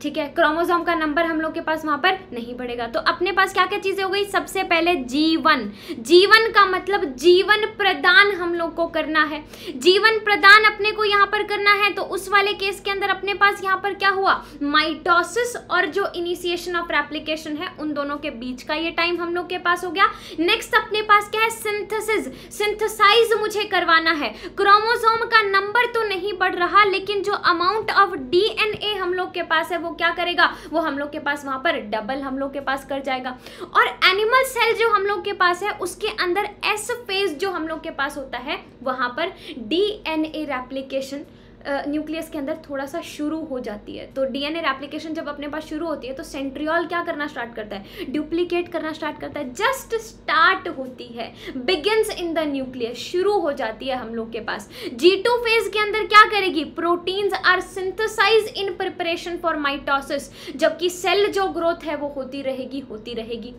ठीक है? क्रोमोसोम का नंबर हम लोग के पास वहाँ पर नहीं बढ़ेगा। तो अपने पास क्या क्या चीज़ें हो गई? सबसे पहले जीवन जीवन का मतलब जीवन प्रदान हम लोग को करना है। जीवन प्रदान अपने को यहाँ पर करना है तो उस वाले केस के अंदर अपने पास यहाँ पर क्या हुआ? माइटोसिस और जो इनिशिएशन ऑफ़ एप्लीकेशन है, उन दोनों के बीच का ये टाइम हम लोग के पास हो गया। नेक्स्ट अपने पास क्या है? सिंथेसिस सिंथेसाइज मुझे करवाना है। क्रोमोसोम का नंबर तो नहीं बढ़ रहा, लेकिन जो अमाउंट ऑफ़ डीएनए हम लोग के पास है वो क्या करेगा? वो हम लोग के पास वहाँ पर डबल हम लोग के पास कर जाएगा। और एनिमल सेल जो हम लोग के पास है, उसके अंदर एस फ़ेज़ जो हम लोग के पास होता है, वहाँ पर D N A replication nucleus के अंदर थोड़ा सा शुरू हो जाती है। तो डीएनए एप्लीकेशन जब अपने पास शुरू होती है तो सेंट्रियोल क्या करना स्टार्ट करता है? डुप्लीकेट करना स्टार्ट करता है। जस्ट स्टार्ट होती है। बिगिंस इन द न्यूक्लियस शुरू हो जाती है हम लोग के पास। जी टू फ़ेज़ के अंदर क्या करेगी? Proteins are synthesize in preparation for mitosis जबकि सेल जो ग्रोथ है, वो होती रहेगी होती रहेगी।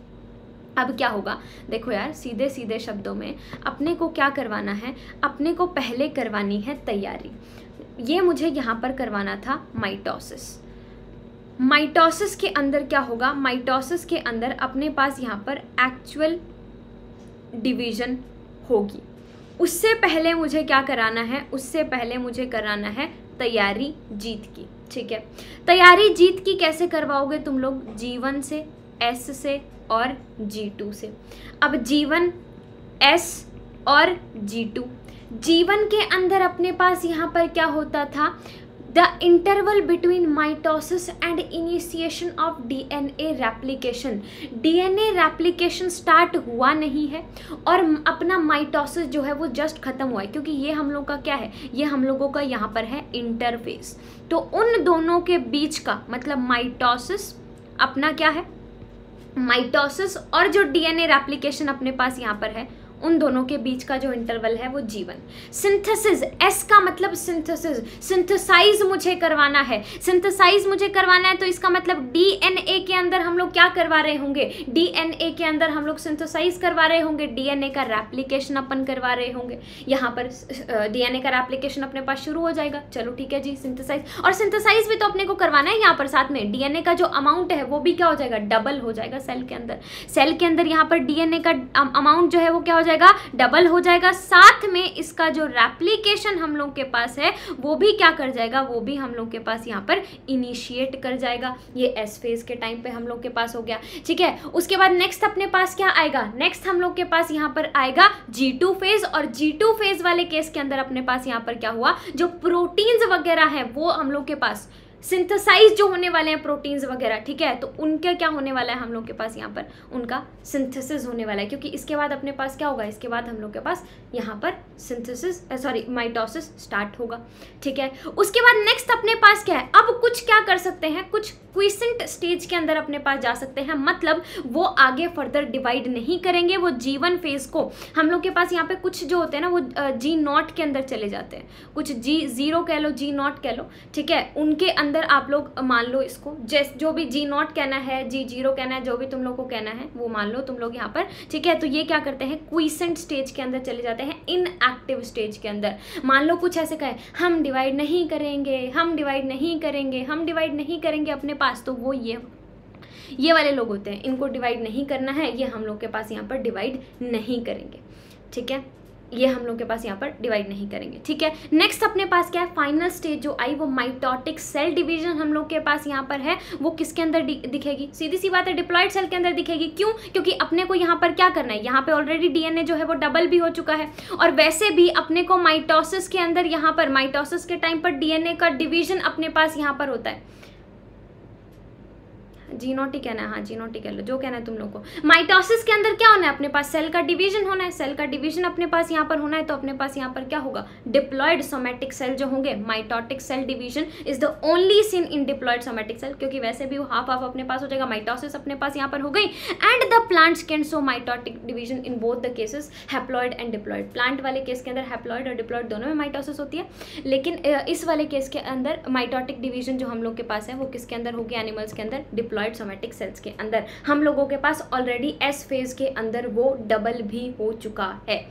अब क्या होगा? देखो यार सीधे सीधे शब्दों में अपने को क्या करवाना है? अपने को पहले करवानी है तैयारी। ये मुझे यहाँ पर करवाना था माइटोसिस। माइटोसिस के अंदर क्या होगा? माइटोसिस के अंदर अपने पास यहाँ पर एक्चुअल डिवीज़न होगी। उससे पहले मुझे क्या कराना है? उससे पहले मुझे कराना है तैयारी जीत की, ठीक है? तैयारी जीत की कैसे करवाओगे तुम लोग? जीवन से एस से और जी टू से। अब जीवन एस और जी टू जीवन के अंदर अपने पास यहाँ पर क्या होता था? The interval between mitosis and initiation of DNA replication DNA replication start हुआ नहीं है और अपना माइटोसिस जो है वो जस्ट खत्म हुआ है, क्योंकि ये हम लोग का क्या है? ये हम लोगों का यहाँ पर है इंटरफेस तो उन दोनों के बीच का मतलब माइटोसिस अपना क्या है? माइटोसिस और जो डीएनए रेप्लिकेशन अपने पास यहाँ पर है उन दोनों के बीच का जो इंटरवल है वो जीवन। सिंथेसिस एस का मतलब सिंथेसिस सिंथेसाइज मुझे करवाना है। सिंथेसाइज मुझे करवाना है तो इसका मतलब डीएनए के अंदर हम लोग क्या करवा रहे होंगे? डीएनए के अंदर हम लोग सिंथेसाइज करवा रहे होंगे। डीएनए का रेप्लीकेशन अपन करवा रहे होंगे। यहाँ पर डीएनए का रेप्लीकेशन अपने पास शुरू हो जाएगा। चलो ठीक है जी सिंथेसाइज और सिंथेसाइज भी तो अपने को करवाना है यहाँ पर साथ में। डीएनए का जो अमाउंट है वो भी क्या हो जाएगा? डबल हो जाएगा सेल के अंदर। सेल के अंदर यहाँ पर डीएनए का अमाउंट जो है वो क्या हो जाएगा डबल हो जाएगा। साथ में इसका जो रेप्लीकेशन हम लोग के पास है, वो भी क्या कर जाएगा? वो भी हम लोग के पास यहाँ पर इनिशिएट कर जाएगा। ये एस फ़ेज़ के टाइम पे हम लोग के पास हो गया। ठीक है? उसके बाद नेक्स्ट अपने पास क्या आएगा? नेक्स्ट हम लोग के पास यहाँ पर आएगा जी टू फ़ेज़ और जी टू फ़ेज़ वाले केस के अंदर अपने पास यहाँ पर क्या हुआ? जो प्रोटीन्स वगैरह है, वो हम लोग के पास सिंथेसाइज जो होने वाले हैं प्रोटीन्स वगैरह, ठीक है? तो उनका क्या होने वाला है हम लोग के पास यहाँ पर? उनका सिंथेसिस होने वाला है, क्योंकि इसके बाद अपने पास क्या होगा? इसके बाद हम लोग के पास यहाँ पर सिंथेसिस सॉरी माइटोसिस स्टार्ट होगा, ठीक है? उसके बाद नेक्स्ट अपने पास क्या है? अब कुछ क्या कर सकते हैं? कुछ क्विसेंट स्टेज के अंदर अपने पास जा सकते हैं। मतलब वो आगे फर्दर डिवाइड नहीं करेंगे, वो जीवन फ़ेज़ को। हम लोग के पास यहाँ पे कुछ जो होते हैं ना, वो जी नॉट के अंदर चले जाते हैं। कुछ जी ज़ीरो कह लो जी नॉट कह लो, ठीक है? उनके अंदर अंदर आप लोग मान लो इसको, जैस, जो भी जी नॉट कहना है जी ज़ीरो कहना है, जो भी तुम लोग को कहना है, वो मान लो तुम लोग यहाँ पर, ठीक है? तो ये क्या करते हैं क्विसेंट स्टेज के अंदर चले जाते हैं इन एक्टिव स्टेज के अंदर। मान लो कुछ ऐसे कहे, हम डिवाइड नहीं करेंगे, हम डिवाइड नहीं करेंगे, हम डिवाइड नहीं करेंगे अपने पास तो वो ये ये वाले लोग होते हैं, इनको डिवाइड नहीं करना है, ये हम लोग के पास यहाँ पर डिवाइड नहीं करेंगे, ठीक है? ये हम लोग के पास यहाँ पर डिवाइड नहीं करेंगे, ठीक है? नेक्स्ट अपने पास क्या है? फाइनल स्टेज जो आई, वो माइटोटिक सेल डिवीज़न हम लोग के पास यहाँ पर है, वो किसके अंदर दिखेगी? सीधी सी बात है डिप्लॉयड सेल के अंदर दिखेगी। क्यों? क्योंकि अपने को यहाँ पर क्या करना है? यहाँ पे ऑलरेडी डीएनए जो है, वो डबल भी हो चुका है। और वैसे भी अपने को माइटोसिस के अंदर यहाँ पर माइटोसिस के टाइम पर डीएनए का डिवीज़न अपने पास यहाँ पर होता है। जीनोटी कहना है हाँ जीनोटी कह लो, जो कहना है तुम लोग को। माइटोसिस के अंदर क्या होना है? अपने पास सेल का डिवीज़न होना है। सेल का डिवीज़न अपने पास यहाँ पर होना है तो अपने पास यहाँ पर क्या होगा? डिप्लॉयड सोमेटिक सेल जो होंगे mitotic cell division is the only seen in diploid somatic cell क्योंकि वैसे भी वो हाफ़ हाफ़ अपने पास हो जाएगा माइटोसिस अपने पास यहाँ पर हो गई। And the plants can show mitotic division in both the cases haploid and diploid plant वाले केस के अंदर हैप्लॉयड और डिप्लॉयड दोनों में माइटोसिस होती है। लेकिन इस वाले केस के अंदर माइटोटिक डिवीज़न जो हम लोग के पास है, वो किसके अंदर होगी? एनिमल्स के अंदर डिप्लॉयड सोमेटिक सेल्स के अंदर। हम लोगों के पास ऑलरेडी एस फ़ेज़ के अंदर वो डबल भी हो चुका है।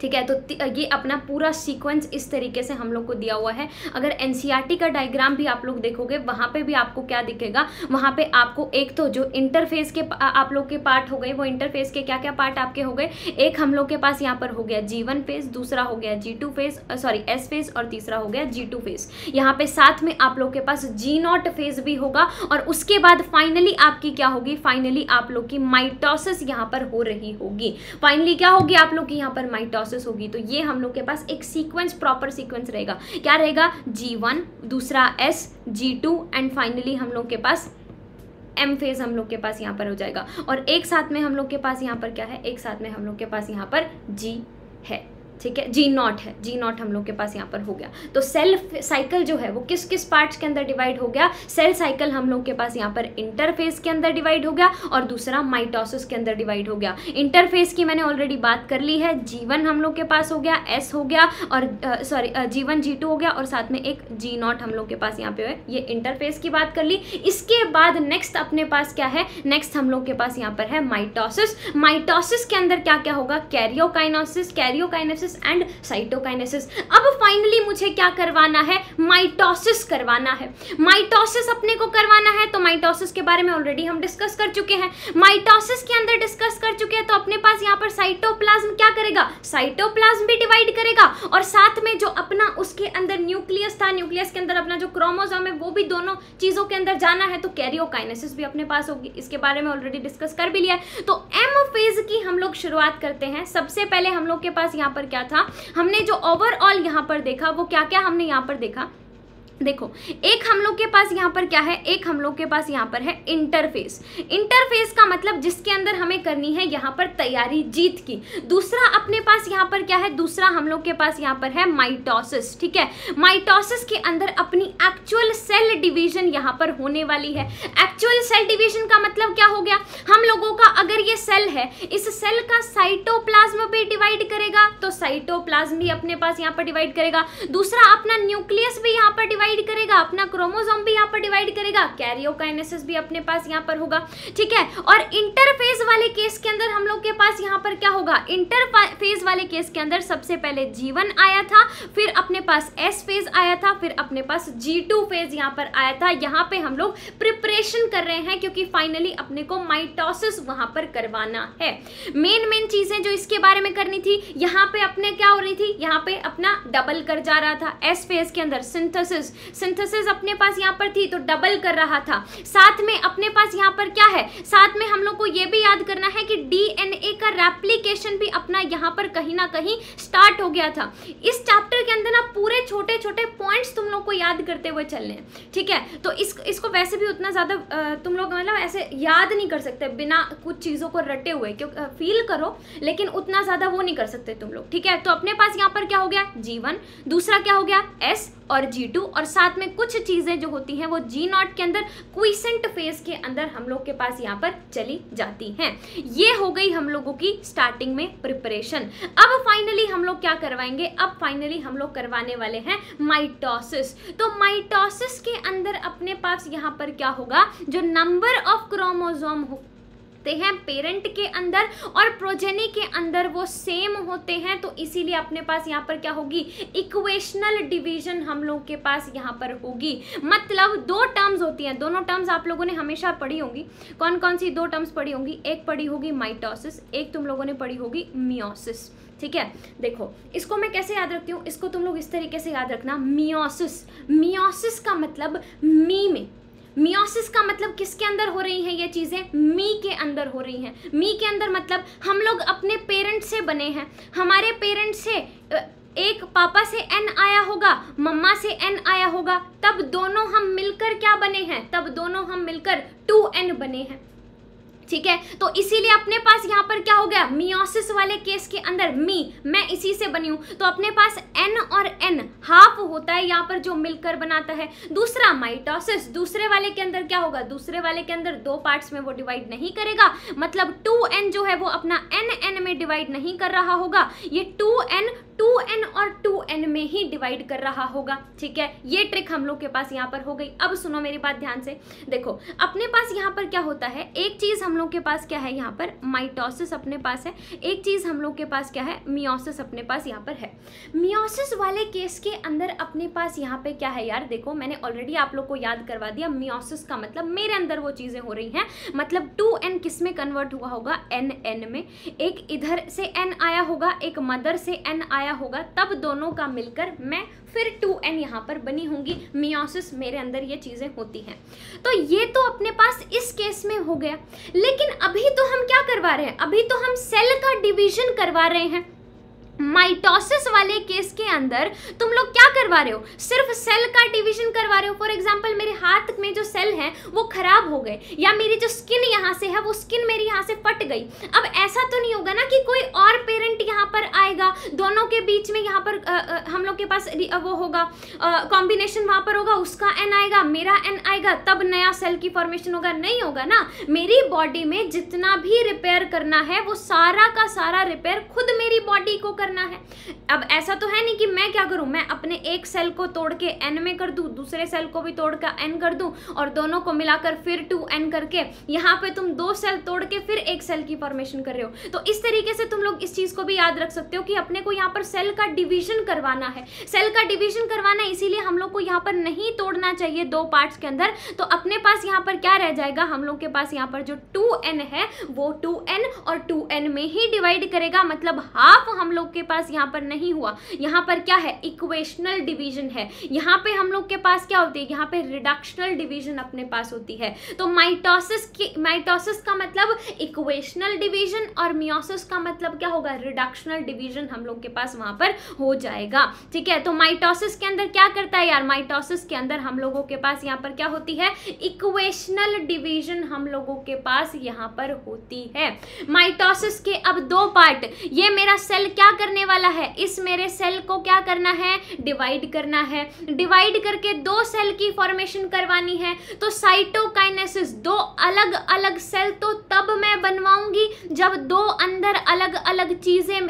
ठीक है? तो ये अपना पूरा सीक्वेंस इस तरीके से हम लोग को दिया हुआ है। अगर एन e का डायग्राम भी आप लोग देखोगे, वहाँ पे भी आपको क्या दिखेगा? वहाँ पे आपको एक तो जो इंटरफेस के आप लोग के पार्ट हो गए, वो इंटरफेस के क्या क्या पार्ट आपके हो गए? एक हम लोग के पास यहाँ पर हो गया जी वन फ़ेज़ दूसरा हो गया G two phase sorry S phase और तीसरा हो गया जी टू फ़ेज़ यहाँ पे साथ में आप लोग के पास जी नॉट फ़ेज़ भी होगा और उसके बाद फाइनली आपकी क्या होगी? फाइनली आप लोग की माइटोसिस यहाँ पर हो रही होगी। फाइनली क्या होगी आप लोग की यहाँ पर माइटोसिस प्रोसेस होगी तो ये हम लोग के पास एक सीक्वेंस प्रॉपर सीक्वेंस रहेगा। क्या रहेगा? जी वन दूसरा S G two and finally हम लोग के पास एम फ़ेज़ हम लोग के पास यहाँ पर हो जाएगा। और एक साथ में हम लोग के पास यहाँ पर क्या है? एक साथ में हम लोग के पास यहाँ पर जी है। ठीक है? जी नॉट है। जी नॉट हम लोग के पास यहाँ पर हो गया। तो सेल साइकिल जो है, वो किस किस पार्ट्स के अंदर डिवाइड हो गया? सेल साइकिल हम लोग के पास यहाँ पर इंटरफेस के अंदर डिवाइड हो गया और दूसरा माइटोसिस के अंदर डिवाइड हो गया। इंटरफेस की मैंने ऑलरेडी बात कर ली है। जीवन हम लोग के पास हो गया एस हो गया और सॉरी जीवन जी हो गया और साथ में एक जी नॉट हम लोग के पास यहाँ पे है। ये इंटरफेस की बात कर ली। इसके बाद नेक्स्ट अपने पास क्या है? नेक्स्ट हम लोग के पास यहाँ पर है माइटोसिस माइटोसिस के अंदर क्या क्या होगा? Karyokinesis karyokinesis mitosis and cytokinesis अब फाइनली मुझे क्या करवाना है? माइटोसिस करवाना है। माइटोसिस अपने को करवाना है तो माइटोसिस के बारे में ऑलरेडी हम डिस्कस कर चुके हैं। माइटोसिस के अंदर डिस्कस कर चुके हैं तो अपने पास यहाँ पर साइटोप्लाज्म क्या करेगा? साइटोप्लाज्म भी डिवाइड करेगा, और साथ में जो अपना उसके अंदर न्यूक्लियस था न्यूक्लियस के अंदर अपना जो क्रोमोजोम है, वो भी दोनों चीज़ों के अंदर जाना है तो कैरियोकाइनेसिस भी अपने पास होगी। इसके बारे में ऑलरेडी डिस्कस कर भी लिया है। तो एम फ़ेज़ की हम लोग शुरुआत करते हैं। सबसे पहले हम लोग के पास यहाँ पर क्या क्या था? हमने जो ओवरऑल यहाँ पर देखा, वो क्या क्या हमने यहाँ पर देखा? देखो, एक हम लोग के पास यहाँ पर क्या है? एक हम लोग के पास यहाँ पर है इंटरफेस इंटरफेस का मतलब जिसके अंदर हमें करनी है यहाँ पर तैयारी, जीत की. दूसरा अपने पास यहाँ पर क्या है? दूसरा हम लोग के पास यहाँ पर है माइटोसिस ठीक है? माइटोसिस के अंदर अपनी एक्चुअल सेल डिवीज़न यहाँ पर होने वाली है. एक्चुअल सेल डिवीज़न का मतलब क्या हो गया? हम लोगों का अगर ये सेल है, इस सेल का साइटोप्लाज्म भी डिवाइड करेगा तो साइटोप्लाज्म भी अपने पास यहाँ पर डिवाइड करेगा. दूसरा अपना न्यूक्लियस भी यहाँ पर डिवाइड डिवाइड करेगा, अपना क्रोमोसोम भी यहाँ पर डिवाइड करेगा, कैरियोकाइनेसिस भी अपने पास यहाँ पर होगा, ठीक है? और इंटरफेज वाले केस के अंदर हम लोग के पास यहाँ पर क्या होगा? इंटरफेज वाले केस के अंदर सबसे पहले जीवन आया था, फिर अपने पास एस फ़ेज़ आया था, फिर अपने पास जी फ़ेज़ यहाँ पर आया था। यहाँ पे हम लोग प्रिपरेशन कर रहे हैं, क्योंकि फाइनली अपने को माइटोसिस वहाँ पर करवाना है। मेन मेन चीज़ें जो इसके बारे में करनी थी, यहाँ पे अपने क्या हो रही थी? यहाँ पे अपना डबल कर जा रहा था। एस फ़ेज़ के अंदर सिंथेसिस सिंथेसिस अपने पास यहाँ पर थी तो डबल कर रहा था। साथ में अपने पास यहाँ पर क्या है? साथ में हम लोग को ये भी याद करना है कि डीएनए का रेप्लीकेशन भी अपना यहाँ पर कहीं ना कहीं स्टार्ट हो गया था। इस चैप्टर के अंदर ना पूरे छोटे छोटे पॉइंट्स तुम लोग को याद करते हुए चलने हैं, ठीक है? तो इस, इसको वैसे भी उतना ज़्यादा तुम लोग मतलब ऐसे याद नहीं कर सकते बिना कुछ चीज़ों को रटे हुए क्योंकि फील करो, लेकिन उतना ज़्यादा वो नहीं कर सकते तुम लोग, ठीक है? तो अपने पास यहाँ पर क्या हो गया? जीवन दूसरा क्या हो गया? एस और जी और साथ में कुछ चीज़ें जो होती हैं वो जी नॉट के अंदर क्विसेंट फ़ेज़ के अंदर हम लोग के पास यहाँ पर चली जाती हैं। ये हो गई हम लोगों की स्टार्टिंग में प्रिपरेशन अब फाइनली हम लोग क्या करवाएँगे? अब फाइनली हम लोग करवाने वाले हैं माइटोसिस तो माइटोसिस के अंदर अपने पास यहाँ पर क्या होगा? जो नंबर ऑफ़ क्रोमोजोम होते हैं पेरेंट के अंदर और प्रोजेनी के अंदर वो सेम होते हैं तो इसीलिए अपने पास यहाँ पर क्या होगी? इक्वेशनल डिवीज़न हम लोग के पास यहाँ पर होगी। मतलब दो टर्म्स होती हैं। दोनों टर्म्स आप लोगों ने हमेशा पढ़ी होंगी। कौन कौन सी दो टर्म्स पढ़ी होंगी? एक पढ़ी होगी माइटोसिस एक तुम लोगों ने पढ़ी होगी मियोसिस ठीक है? देखो, इसको मैं कैसे याद रखती हूँ? इसको तुम लोग इस तरीके से याद रखना। मियोसिस मियोसिस का मतलब मी में। मियोसिस का मतलब किसके अंदर हो रही हैं ये चीज़ें? मी के अंदर हो रही हैं। मी के अंदर मतलब हम लोग अपने पेरेंट से बने हैं। हमारे पेरेंट से एक पापा से एन आया होगा, मम्मा से एन आया होगा, तब दोनों हम मिलकर क्या बने हैं? तब दोनों हम मिलकर टू एन बने हैं। ठीक है? तो इसीलिए अपने पास यहाँ पर क्या हो गया? मियोसिस वाले केस के अंदर मी मैं इसी से बनी हूँ। तो अपने पास एन और एन हाफ़ होता है यहाँ पर जो मिलकर बनाता है। दूसरा माइटोसिस दूसरे वाले के अंदर क्या होगा? दूसरे वाले के अंदर दो पार्ट्स में वो डिवाइड नहीं करेगा। मतलब टू एन जो है वो अपना एन एन में डिवाइड नहीं कर रहा होगा। ये टू एन टू एन और टू एन में ही डिवाइड कर रहा होगा, ठीक है? ये ट्रिक हम लोग के पास यहाँ पर हो गई। अब सुनो मेरी बात ध्यान से। देखो, अपने पास यहाँ पर क्या होता है? एक चीज़ हम लोग के पास क्या है यहाँ पर? माइटोसिस अपने पास है। एक चीज़ हम लोग के पास क्या है? मियोसिस अपने पास यहाँ पर है। मियोसिस वाले केस के अंदर अपने पास यहाँ पे क्या है यार? देखो, मैंने ऑलरेडी आप लोग को याद करवा दिया मियोसिस का मतलब मेरे अंदर वो चीज़ें हो रही हैं। मतलब टू एन किसमें कन्वर्ट हुआ होगा? एन एन में। एक इधर से एन आया होगा, एक मदर से एन आया आया होगा, तब दोनों का मिलकर मैं फिर टू एन यहाँ पर बनी होंगी। मियोसिस मेरे अंदर ये चीज़ें होती हैं। तो ये तो अपने पास इस केस में हो गया। लेकिन अभी तो हम क्या करवा रहे हैं? अभी तो हम सेल का डिवीज़न करवा रहे हैं। माइटोसिस वाले केस के अंदर तुम लोग क्या करवा रहे हो? सिर्फ़ सेल का डिवीज़न करवा रहे हो? फॉर एग्जांपल मेरे हाथ में जो सेल है वो खराब हो गए या मेरी जो स्किन यहाँ से है वो स्किन मेरी यहाँ से फट गई। अब ऐसा तो नहीं होगा ना कि कोई और पेरेंट यहाँ पर आएगा दोनों के बीच में यहाँ पर आ, आ, हम लोग के पास वो होगा कॉम्बिनेशन वहाँ पर होगा उसका एन आएगा मेरा एन आएगा तब नया सेल की फॉर्मेशन होगा। नहीं होगा ना। मेरी बॉडी में जितना भी रिपेयर करना है वो सारा का सारा रिपेयर खुद मेरी बॉडी को कर करना है। अब ऐसा तो है नहीं कि मैं क्या करूँ? मैं अपने एक सेल को तोड़ के एन में कर दूँ, दूसरे सेल को भी तोड़ कर एन कर दूँ और दोनों को मिलाकर फिर टू एन करके यहाँ पे तुम दो सेल तोड़ के फिर एक सेल की फॉर्मेशन कर रहे हो। तो इस तरीके से तुम लोग इस चीज़ को भी याद रख सकते हो कि अपने को यहाँ पर सेल का डिविजन करवाना है। सेल का डिविजन करवाना इसीलिए हम लोग को यहाँ पर नहीं तोड़ना चाहिए दो पार्ट्स के अंदर। तो अपने पास यहाँ पर क्या रह जाएगा? हम लोग के पास यहाँ पर जो टू है, वो टू और टू में ही डिवाइड करेगा। मतलब हाफ़ हम लोग के पास यहाँ पर नहीं हुआ। यहाँ पर क्या है? इक्वेशनल डिवीज़न है। यहाँ पे हम लोग के पास क्या होती है? यहाँ पे रिडक्शनल डिवीज़न अपने पास होती है। तो माइटोसिस की माइटोसिस का मतलब इक्वेशनल डिवीज़न और मियोसिस का मतलब क्या होगा? रिडक्शनल डिवीज़न हम लोग के पास वहाँ पर हो जाएगा। ठीक है? तो माइटोसिस के अंदर क्या करता है यार? माइटोसिस के अंदर हम लोगों के पास यहाँ पर क्या होती है? इक्वेशनल डिवीज़न हम लोगों के पास यहाँ पर होती है। माइटोसिस के अब दो पार्ट ये मेरा सेल क्या करने वाला है। इस मेरे सेल को क्या करना है? डिवाइड करना है। डिवाइड करके दो सेल की फॉर्मेशन करवानी है। तो साइटोकाइनेसिस दो अलग अलग सेल तो तब मैं बनवाऊँगी जब दो अंदर अलग अलग चीज़ें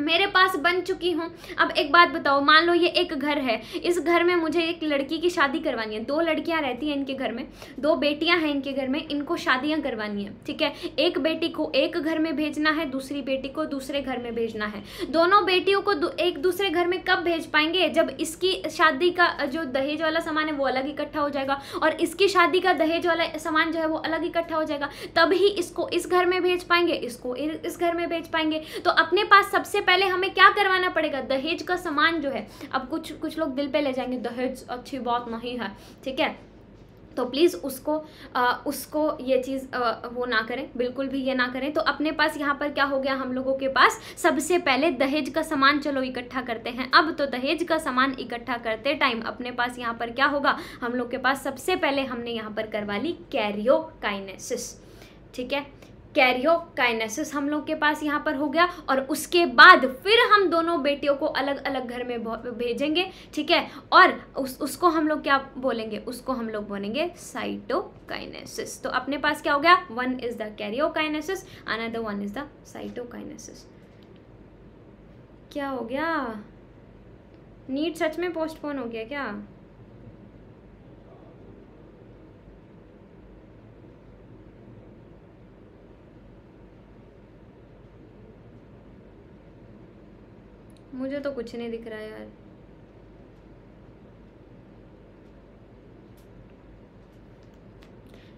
मेरे पास बन चुकी हूँ। अब एक बात बताओ, मान लो ये एक घर है। इस घर में मुझे एक लड़की की शादी करवानी है। दो लड़कियाँ रहती हैं इनके घर में, दो बेटियाँ हैं इनके घर में, इनको शादियाँ करवानी है, ठीक है? एक बेटी को एक घर में भेजना है, दूसरी बेटी को दूसरे घर में भेजना है। दोनों बेटियों को एक दूसरे घर में कब भेज पाएँगे? जब इसकी शादी का जो दहेज वाला सामान है, वो अलग इकट्ठा हो जाएगा और इसकी शादी का दहेज वाला सामान जो है, वो अलग इकट्ठा हो जाएगा तब ही इसको इस घर में भेज पाएँगे, इसको इस घर में भेज पाएँगे। तो अपने पास सबसे पहले हमें क्या करवाना पड़ेगा? दहेज का सामान जो है अब कुछ कुछ लोग दिल पे ले जाएँगे दहेज अच्छी बात नहीं है। ठीक है? तो प्लीज़ उसको आ, उसको ये चीज़ वो ना करें बिल्कुल भी ये ना करें। तो अपने पास यहाँ पर क्या हो गया हम लोगों के पास? सबसे पहले दहेज का सामान चलो इकट्ठा करते हैं। अब तो दहेज का सामान इकट्ठा करते टाइम अपने पास यहाँ पर क्या होगा? हम लोग के पास सबसे पहले हमने यहाँ पर करवा ली कैरियोकाइनेसिस। ठीक है? कैरियोकाइनेसिस हम लोग के पास यहाँ पर हो गया और उसके बाद फिर हम दोनों बेटियों को अलग अलग घर में भेजेंगे, ठीक है? और उस, उसको हम लोग क्या बोलेंगे? उसको हम लोग बोलेंगे साइटोकाइनेसिस। तो अपने पास क्या हो गया? One is the karyo karyokinesis another one is the cytokinesis. क्या हो गया? नीट सच में पोस्टपोन हो गया क्या? मुझे तो कुछ नहीं दिख रहा यार।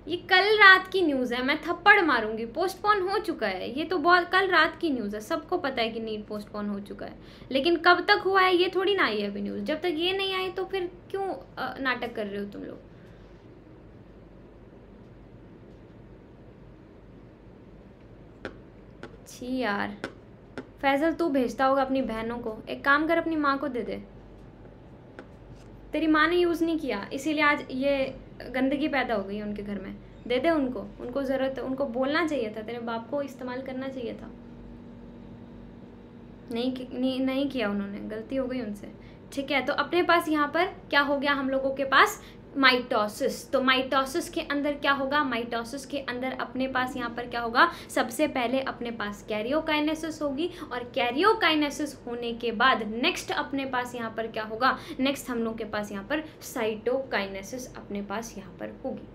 ये कल रात की न्यूज़ है, मैं थप्पड़ मारूँगी। पोस्टपोन हो चुका है। ये तो बहुत, कल रात की न्यूज़ है। सबको पता है कि नीट पोस्टपोन हो चुका है। लेकिन कब तक हुआ है, ये थोड़ी ना आई है अभी न्यूज़। जब तक ये नहीं आई तो फिर क्यों नाटक कर रहे हो तुम लोग? छी यार। फैजल, तू भेजता होगा अपनी बहनों को। एक काम कर, अपनी माँ को दे दे। तेरी माँ ने यूज़ नहीं किया, इसीलिए आज ये गंदगी पैदा हो गई उनके घर में। दे दे उनको। उनको ज़रूरत, उनको बोलना चाहिए था। तेरे बाप को इस्तेमाल करना चाहिए था। नहीं नहीं नहीं किया उन्होंने। गलती हो गई उनसे। ठीक है तो अपने पास यहाँ पर क्या हो गया हम लोगों के पास? माइटोसिस। तो माइटोसिस के अंदर क्या होगा? माइटोसिस के अंदर अपने पास यहाँ पर क्या होगा? सबसे पहले अपने पास कैरियोकाइनेसिस होगी और कैरियोकाइनेसिस होने के बाद नेक्स्ट अपने पास यहाँ पर क्या होगा? नेक्स्ट हम लोग के पास यहाँ पर साइटोकाइनेसिस अपने पास यहाँ पर होगी।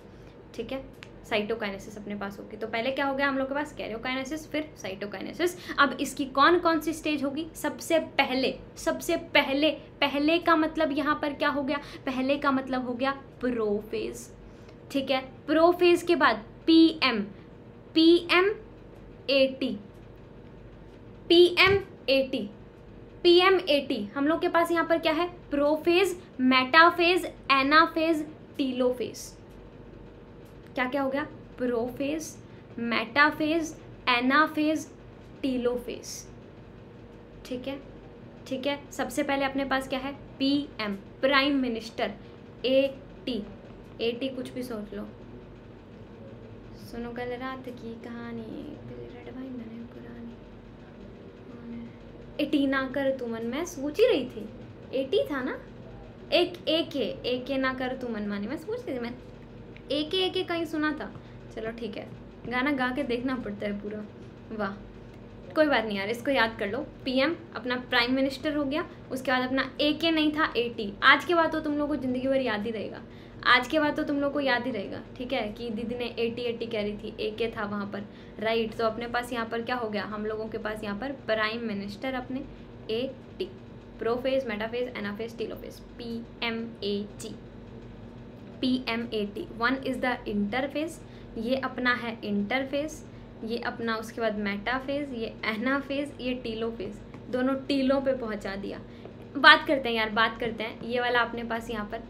ठीक है? साइटोकाइनेसिस अपने पास होगी। तो पहले क्या हो गया हम लोग के पास? कैरियोकाइनेसिस, फिर साइटोकाइनेसिस। अब इसकी कौन कौन सी स्टेज होगी? सबसे पहले सबसे पहले पहले का मतलब यहाँ पर क्या हो गया? पहले का मतलब हो गया प्रोफेज। ठीक है? प्रोफेज के बाद P M P M A T P M A T P M A T हम लोग के पास यहाँ पर क्या है? Prophase, metaphase, anaphase, telophase. क्या क्या हो गया? Prophase, metaphase, anaphase, telophase. ठीक है? ठीक है? सबसे पहले अपने पास क्या है? P M, prime minister, A T. A T कुछ भी सोच लो। सुनो, कल रात की कहानी एटी ना कर तुमन मैं सोच ही रही थी। एटी था ना? एक एक एक ना कर तुमन मानी, मैं सोच रही थी, मैं एक ही एक ही कहीं सुना था। चलो ठीक है। गाना गा के देखना पड़ता है पूरा। वाह। कोई बात नहीं यार, इसको याद कर लो। पीएम अपना प्राइम मिनिस्टर हो गया, उसके बाद अपना ए के नहीं था ए टी आज के बाद तो तुम लोग को ज़िंदगी भर याद ही रहेगा। आज के बाद तो तुम लोग को याद ही रहेगा, ठीक है, कि दीदी ने ए टी ए टी कह रही थी ए के था वहाँ पर। राइट तो अपने पास यहाँ पर क्या हो गया? हम लोगों के पास यहाँ पर प्राइम मिनिस्टर अपने A T prophase metaphase anaphase telophase P M A G P M A T one is the interphase ये अपना है इंटरफेस ये अपना उसके बाद मेटाफेज ये एनाफेज ये टीलोफेज दोनों टीलों पे पहुँचा दिया। बात करते हैं यार, बात करते हैं। ये वाला अपने पास यहाँ पर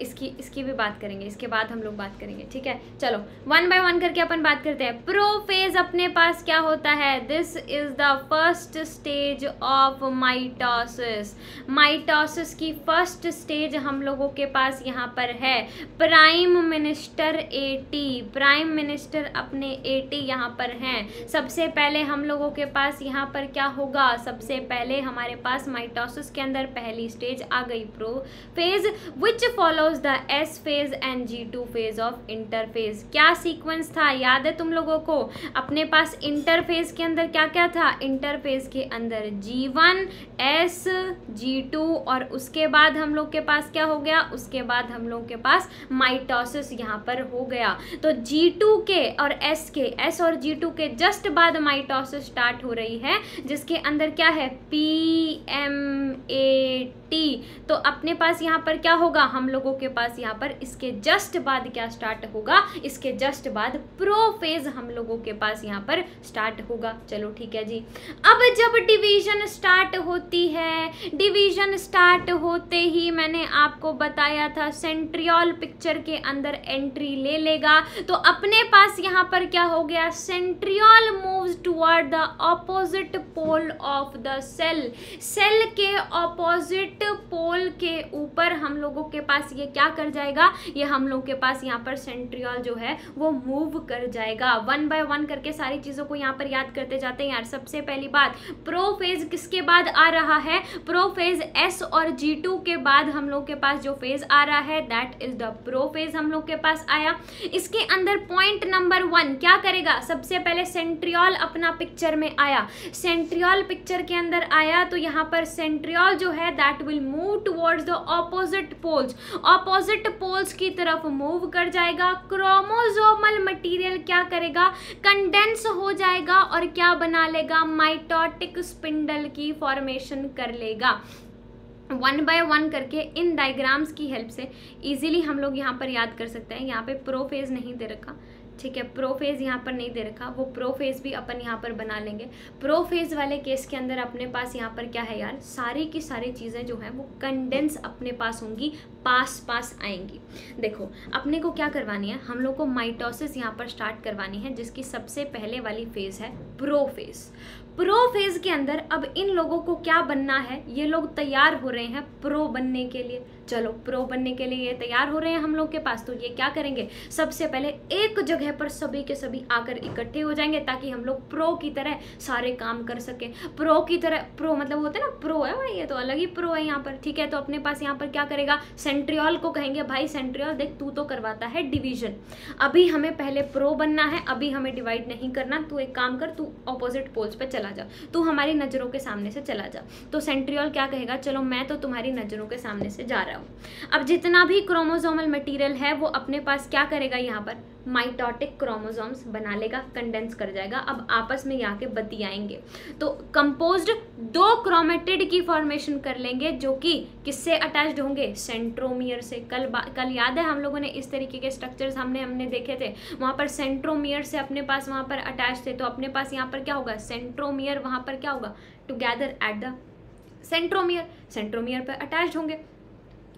इसकी इसकी भी बात करेंगे, इसके बाद हम लोग बात करेंगे, ठीक है? चलो वन बाय वन करके अपन बात करते हैं। प्रोफेज अपने पास क्या होता है? This is the first stage of mitosis mitosis की फ़र्स्ट स्टेज हम लोगों के पास यहाँ पर है। Prime minister AT prime minister अपने एटी यहाँ पर हैं। सबसे पहले हम लोगों के पास यहाँ पर क्या होगा? सबसे पहले हमारे पास माइटोसिस के अंदर पहली स्टेज आ गई। Prophase which follow follows the S phase and G2 phase of interphase क्या सीक्वेंस था? याद है तुम लोगों को? अपने पास इंटरफेज के अंदर क्या क्या था? इंटरफेज के अंदर G1 S G2 और उसके बाद हम लोग के पास क्या हो गया? उसके बाद हम लोग के पास माइटोसिस यहाँ पर हो गया। तो G2 के और S के, S और G2 के जस्ट बाद माइटोसिस स्टार्ट हो रही है, जिसके अंदर क्या है? पी एम ए टी तो अपने पास यहाँ पर क्या होगा? हम लोगों के पास यहाँ पर इसके जस्ट बाद क्या स्टार्ट होगा? इसके जस्ट बाद प्रोफेज हम लोगों के पास यहाँ पर स्टार्ट होगा। चलो ठीक है जी। अब जब डिवीज़न स्टार्ट होती है डिवीज़न स्टार्ट होते ही मैंने आपको बताया था सेंट्रियल पिक्चर के अंदर एंट्री ले लेगा। तो अपने पास यहाँ पर क्या हो गया? Centriole moves toward the opposite pole of the cell cell के ऑपोजिट पोल के ऊपर हम लोगों के पास ये क्या कर जाएगा? ये हम लोग के पास यहाँ पर सेंट्रियल जो है, वो मूव कर जाएगा। वन बाय वन करके सारी चीज़ों को यहाँ पर याद करते जाते हैं। यार, सबसे पहली बात प्रोफेज किसके बाद आ रहा है? प्रोफेज एस और जी टू के बाद हम लोग के पास जो फ़ेज़ आ रहा है दैट इज़ द प्रोफेज हम लोग के पास आया। इसके अंदर पॉइंट नंबर वन क्या करेगा? सबसे पहले सेंट्रियल अपना पिक्चर में आया। सेंट्रियल पिक्चर के अंदर आया तो यहाँ पर सेंट्रियल जो है that will move towards the opposite poles opposite poles की तरफ़ मूव कर जाएगा। क्रोमोजोमल मटेरियल क्या करेगा? कंडेंस हो जाएगा और क्या बना लेगा? माइटोटिक स्पिंडल की फॉर्मेशन कर लेगा। वन बाय वन करके इन डायग्राम्स की हेल्प से इजीली हम लोग यहाँ पर याद कर सकते हैं। यहाँ पे प्रोफेज नहीं दे रखा। ठीक है प्रोफेज यहाँ पर नहीं दे रखा, वो प्रोफेज भी अपन यहाँ पर बना लेंगे। प्रोफेज वाले केस के अंदर अपने पास यहाँ पर क्या है यार, सारी की सारी चीज़ें जो हैं वो कंडेंस अपने पास होंगी पास पास आएँगी। देखो, अपने को क्या करवानी है, हम लोग को माइटोसिस यहाँ पर स्टार्ट करवानी है, जिसकी सबसे पहले वाली फ़ेज़ है प्रोफेज प्रो फ़ेज़ के अंदर अब इन लोगों को क्या बनना है, ये लोग तैयार हो रहे हैं प्रो बनने के लिए। चलो प्रो बनने के लिए तैयार हो रहे हैं हम लोग के पास तो ये क्या करेंगे? सबसे पहले एक जगह पर सभी के सभी आकर इकट्ठे हो जाएँगे ताकि हम लोग प्रो की तरह सारे काम कर सकें। प्रो की तरह प्रो मतलब होते ना प्रो है भाई, ये तो अलग ही प्रो है यहाँ पर, ठीक है? तो अपने पास यहाँ पर क्या करेगा? सेंट्रियल को कहेंगे, भाई सेंट्रियल देख, तू तो करवाता है डिवीज़न अभी हमें पहले प्रो बनना है, अभी हमें डिवाइड नहीं करना, तू एक काम कर, तू ऑपोजिट पोल्स पर चला जा। तू हमारी नज़रों के सामने से चला जा। तो सेंट्रियल क्या कहेगा? चलो, मैं तो तुम्हारी नज़रों के सामने से जा रहा हूँ। अब जितना भी क्रोमोजोमल मटेरियल है, वो अपने पास क्या करेगा यहाँ पर? माइटोटिक क्रोमोजोम्स बना लेगा कंडेंस कर जाएगा। अब आपस में यहाँ के बती आएँगे। तो कंपोज्ड दो क्रोमेटिड की फॉर्मेशन कर लेंगे, जो कि किससे अटैच्ड होंगे? सेंट्रोमियर से। कल कल याद है हम लोगों ने इस तरीके के स्ट्रक्चर्स हमने हमने देखे थे। वहाँ पर सेंट्रोमियर से अपने पास वहाँ पर अटैच थे तो अपने पास यहाँ पर क्या होगा? सेंट्रोमियर वहाँ पर क्या होगा? Together at the centromere centromere पर अटैच होंगे।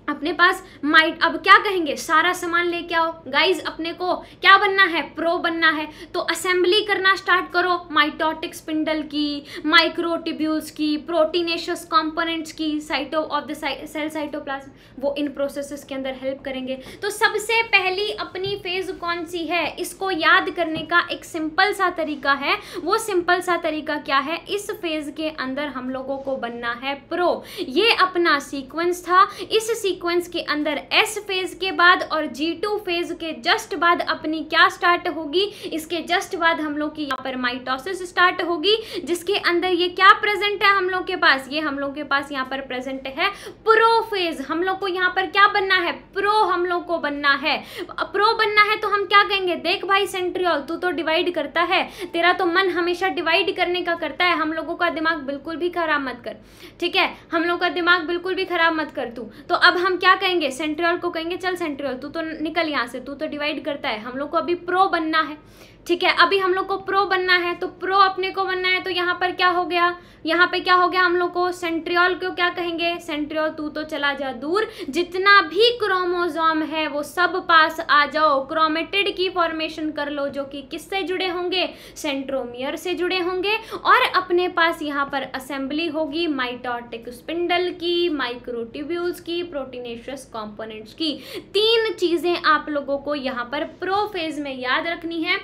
अपने पास माइट अब क्या कहेंगे? सारा सामान लेके आओ। गाइज़ अपने को क्या बनना है? प्रो बनना है। तो असेंबली करना स्टार्ट करो माइटोटिक स्पिंडल की माइक्रोटिब्यूल्स की प्रोटीनेशियस कंपोनेंट्स की cyto of the cell cytoplasm वो इन प्रोसेसेस के अंदर हेल्प करेंगे। तो सबसे पहली अपनी फ़ेज़ कौन सी है? इसको याद करने का एक सिंपल सा तरीका है। वो सिंपल सा तरीका क्या है? इस फ़ेज़ के अंदर हम लोगों को बनना है प्रो ये अपना सीक्वेंस था। इस सीक्वेंस के अंदर एस फ़ेज़ के बाद और जी टू फ़ेज़ के जस्ट बाद अपनी क्या स्टार्ट होगी? इसके जस्ट बाद हम लोग की यहाँ पर माइटोसिस स्टार्ट होगी, जिसके अंदर ये क्या प्रेजेंट है हम लोग के पास? ये हम लोग के पास यहाँ पर प्रेजेंट है प्रो फ़ेज़ हम लोग को यहाँ पर क्या बनना है? प्रो हम लोग को बनना है। प्रो बनना है तो हम क्या कहेंगे? देख भाई सेंट्रियल तू तो डिवाइड करता है। तेरा तो मन हमेशा डिवाइड करने का करता है। हम लोगों का दिमाग बिल्कुल भी खराब मत कर। ठीक है? हम लोग का दिमाग बिल्कुल भी खराब मत कर तू। तो अब हम क्या कहेंगे? सेंट्रियल को कहेंगे, चल सेंट्रियल तू तो निकल यहाँ से, तू तो डिवाइड करता है, हम लोग को अभी प्रो बनना है। ठीक है, अभी हम लोग को प्रो बनना है तो प्रो अपने को बनना है तो यहाँ पर क्या हो गया? यहाँ पे क्या हो गया हम लोग को? सेंट्रियोल को क्या कहेंगे? सेंट्रियोल तू तो चला जा दूर। जितना भी क्रोमोजोम है, वो सब पास आ जाओ। क्रोमेटेड की फॉर्मेशन कर लो, जो कि किससे जुड़े होंगे? सेंट्रोमियर से जुड़े होंगे। और अपने पास यहाँ पर असेंबली होगी माइटोटिक स्पिंडल की माइक्रोट्यूब्यूल्स की प्रोटीनेशियस कॉम्पोनेंट्स की। तीन चीज़ें आप लोगों को यहाँ पर प्रोफेज में याद रखनी है।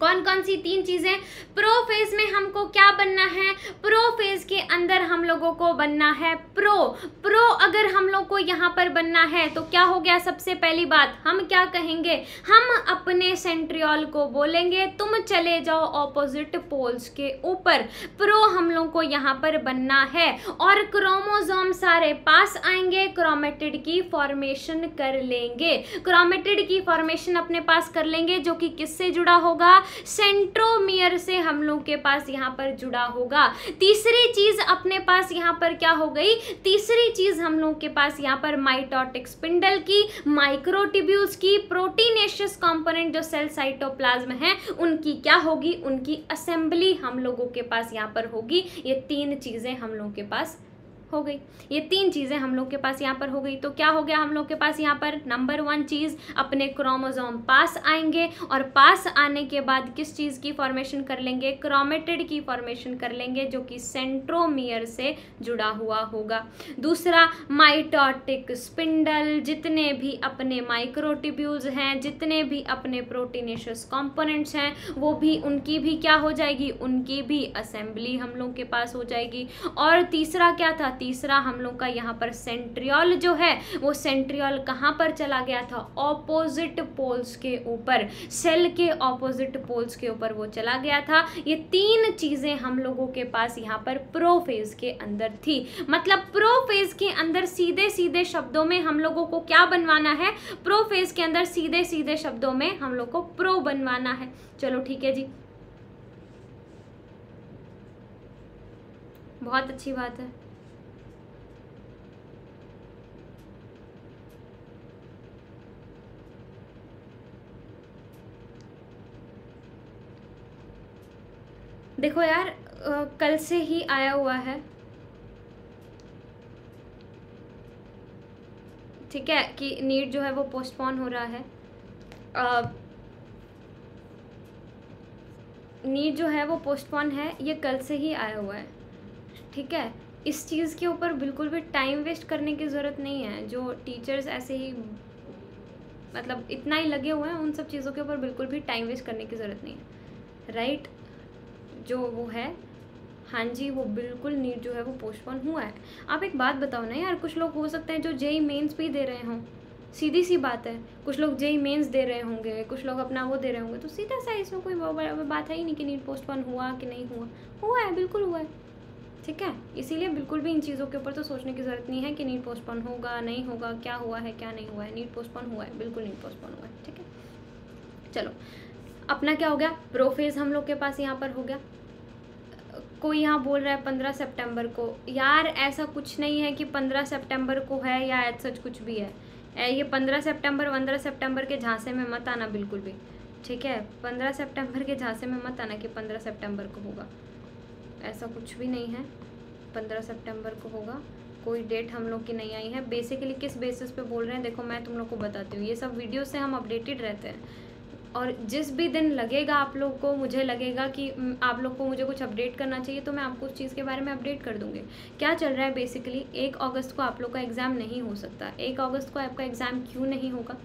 कौन कौन सी तीन चीज़ें? प्रो फ़ेज़ में हमको क्या बनना है? प्रो फ़ेज़ के अंदर हम लोगों को बनना है प्रो प्रो अगर हम लोग को यहाँ पर बनना है तो क्या हो गया सबसे पहली बात? हम क्या कहेंगे? हम अपने सेंट्रियोल को बोलेंगे, तुम चले जाओ ऑपोजिट पोल्स के ऊपर. प्रो हम लोग को यहाँ पर बनना है। और क्रोमोजोम सारे पास आएँगे क्रोमेटिड की फॉर्मेशन कर लेंगे। क्रोमेटिड की फॉर्मेशन अपने पास कर लेंगे, जो कि किससे जुड़ा होगा? सेंट्रोमियर से हम लोग के पास यहाँ पर जुड़ा होगा। तीसरी चीज़ अपने पास यहाँ पर क्या हो गई? तीसरी चीज़ हम लोग के पास यहाँ पर माइटोटिक स्पिंडल की, माइक्रोटिब्यूल्स की, प्रोटीनेशियस कंपोनेंट जो सेल साइटोप्लाज्म है, उनकी क्या होगी? उनकी असेंबली हम लोगों के पास यहाँ पर होगी। ये तीन चीज़ें हम लोगों के पास हो गई। ये तीन चीज़ें हम लोग के पास यहाँ पर हो गई। तो क्या हो गया हम लोग के पास यहाँ पर? नंबर वन चीज़, अपने क्रोमोजोम पास आएँगे और पास आने के बाद किस चीज़ की फॉर्मेशन कर लेंगे? क्रोमेटेड की फॉर्मेशन कर लेंगे, जो कि सेंट्रोमियर से जुड़ा हुआ होगा। दूसरा माइटोटिक स्पिंडल जितने भी अपने माइक्रोटिब्यूल्स हैं, जितने भी अपने प्रोटीनेशियस कॉम्पोनेंट्स हैं, वो भी उनकी भी क्या हो जाएगी? उनकी भी असेंबली हम लोग के पास हो जाएगी। और तीसरा क्या था? तीसरा हम लोग का यहाँ पर सेंट्रियोल जो है, वो सेंट्रियोल कहाँ पर चला गया था? ऑपोजिट पोल्स के ऊपर सेल के ऑपोजिट पोल्स के ऊपर वो चला गया था। ये तीन चीज़ें हम लोगों के पास यहाँ पर प्रोफेज के अंदर थी। मतलब प्रोफेज के अंदर सीधे सीधे शब्दों में हम लोगों को क्या बनवाना है? प्रोफेज के अंदर सीधे सीधे शब्दों में हम लोग को प्रो बनवाना है। चलो ठीक है जी। बहुत अच्छी बात है। देखो यार आ, कल से ही आया हुआ है। ठीक है कि नीट जो है वो पोस्टपोन हो रहा है। नीट जो है वो पोस्टपोन है ये कल से ही आया हुआ है। ठीक है इस चीज़ के ऊपर बिल्कुल भी टाइम वेस्ट करने की ज़रूरत नहीं है। जो टीचर्स ऐसे ही मतलब इतना ही लगे हुए हैं उन सब चीज़ों के ऊपर बिल्कुल भी टाइम वेस्ट करने की ज़रूरत नहीं है। राइट जो वो है हाँ जी, वो बिल्कुल नीट जो है वो पोस्टपोन हुआ है। आप एक बात बताओ ना यार, कुछ लोग हो सकते हैं जो जेई मेंस भी दे रहे हों। सीधी सी बात है, कुछ लोग जेई मेंस दे रहे होंगे, कुछ लोग अपना वो दे रहे होंगे तो सीधा सा इसमें कोई बात है ही नहीं कि नीट पोस्टपोन हुआ कि नहीं हुआ। हुआ है, बिल्कुल हुआ है। ठीक है, इसीलिए बिल्कुल भी इन चीज़ों के ऊपर तो सोचने की ज़रूरत नहीं है कि नीट पोस्टपोन होगा, नहीं होगा, क्या हुआ है, क्या नहीं हुआ है। नीट पोस्टपोन हुआ है, बिल्कुल नीट पोस्टपोन हुआ है। ठीक है, चलो। अपना क्या हो गया? प्रोफेज हम लोग के पास यहाँ पर हो गया। कोई यहाँ बोल रहा है पंद्रह सितंबर को। यार, ऐसा कुछ नहीं है कि पंद्रह सितंबर को है या एज सच कुछ भी है। ये पंद्रह सितंबर पंद्रह सितंबर के झांसे में मत आना बिल्कुल भी। ठीक है? पंद्रह सितंबर के झांसे में मत आना कि पंद्रह सितंबर को होगा। ऐसा कुछ भी नहीं है। पंद्रह सितंबर को होगा। कोई डेट हम लोग की नहीं आई है। बेसिकली किस बेसिस पे बोल रहे हैं? देखो, मैं तुम लोग को बताती हूँ। ये सब वीडियो से हम अपडेटेड रहते हैं। और जिस भी दिन लगेगा आप लोग को, मुझे लगेगा कि आप लोग को मुझे कुछ अपडेट करना चाहिए तो मैं आपको उस चीज़ के बारे में अपडेट कर दूँगी। क्या चल रहा है बेसिकली एक अगस्त को आप लोग का एग्ज़ाम नहीं हो सकता। एक अगस्त को आपका एग्ज़ाम क्यों नहीं होगा?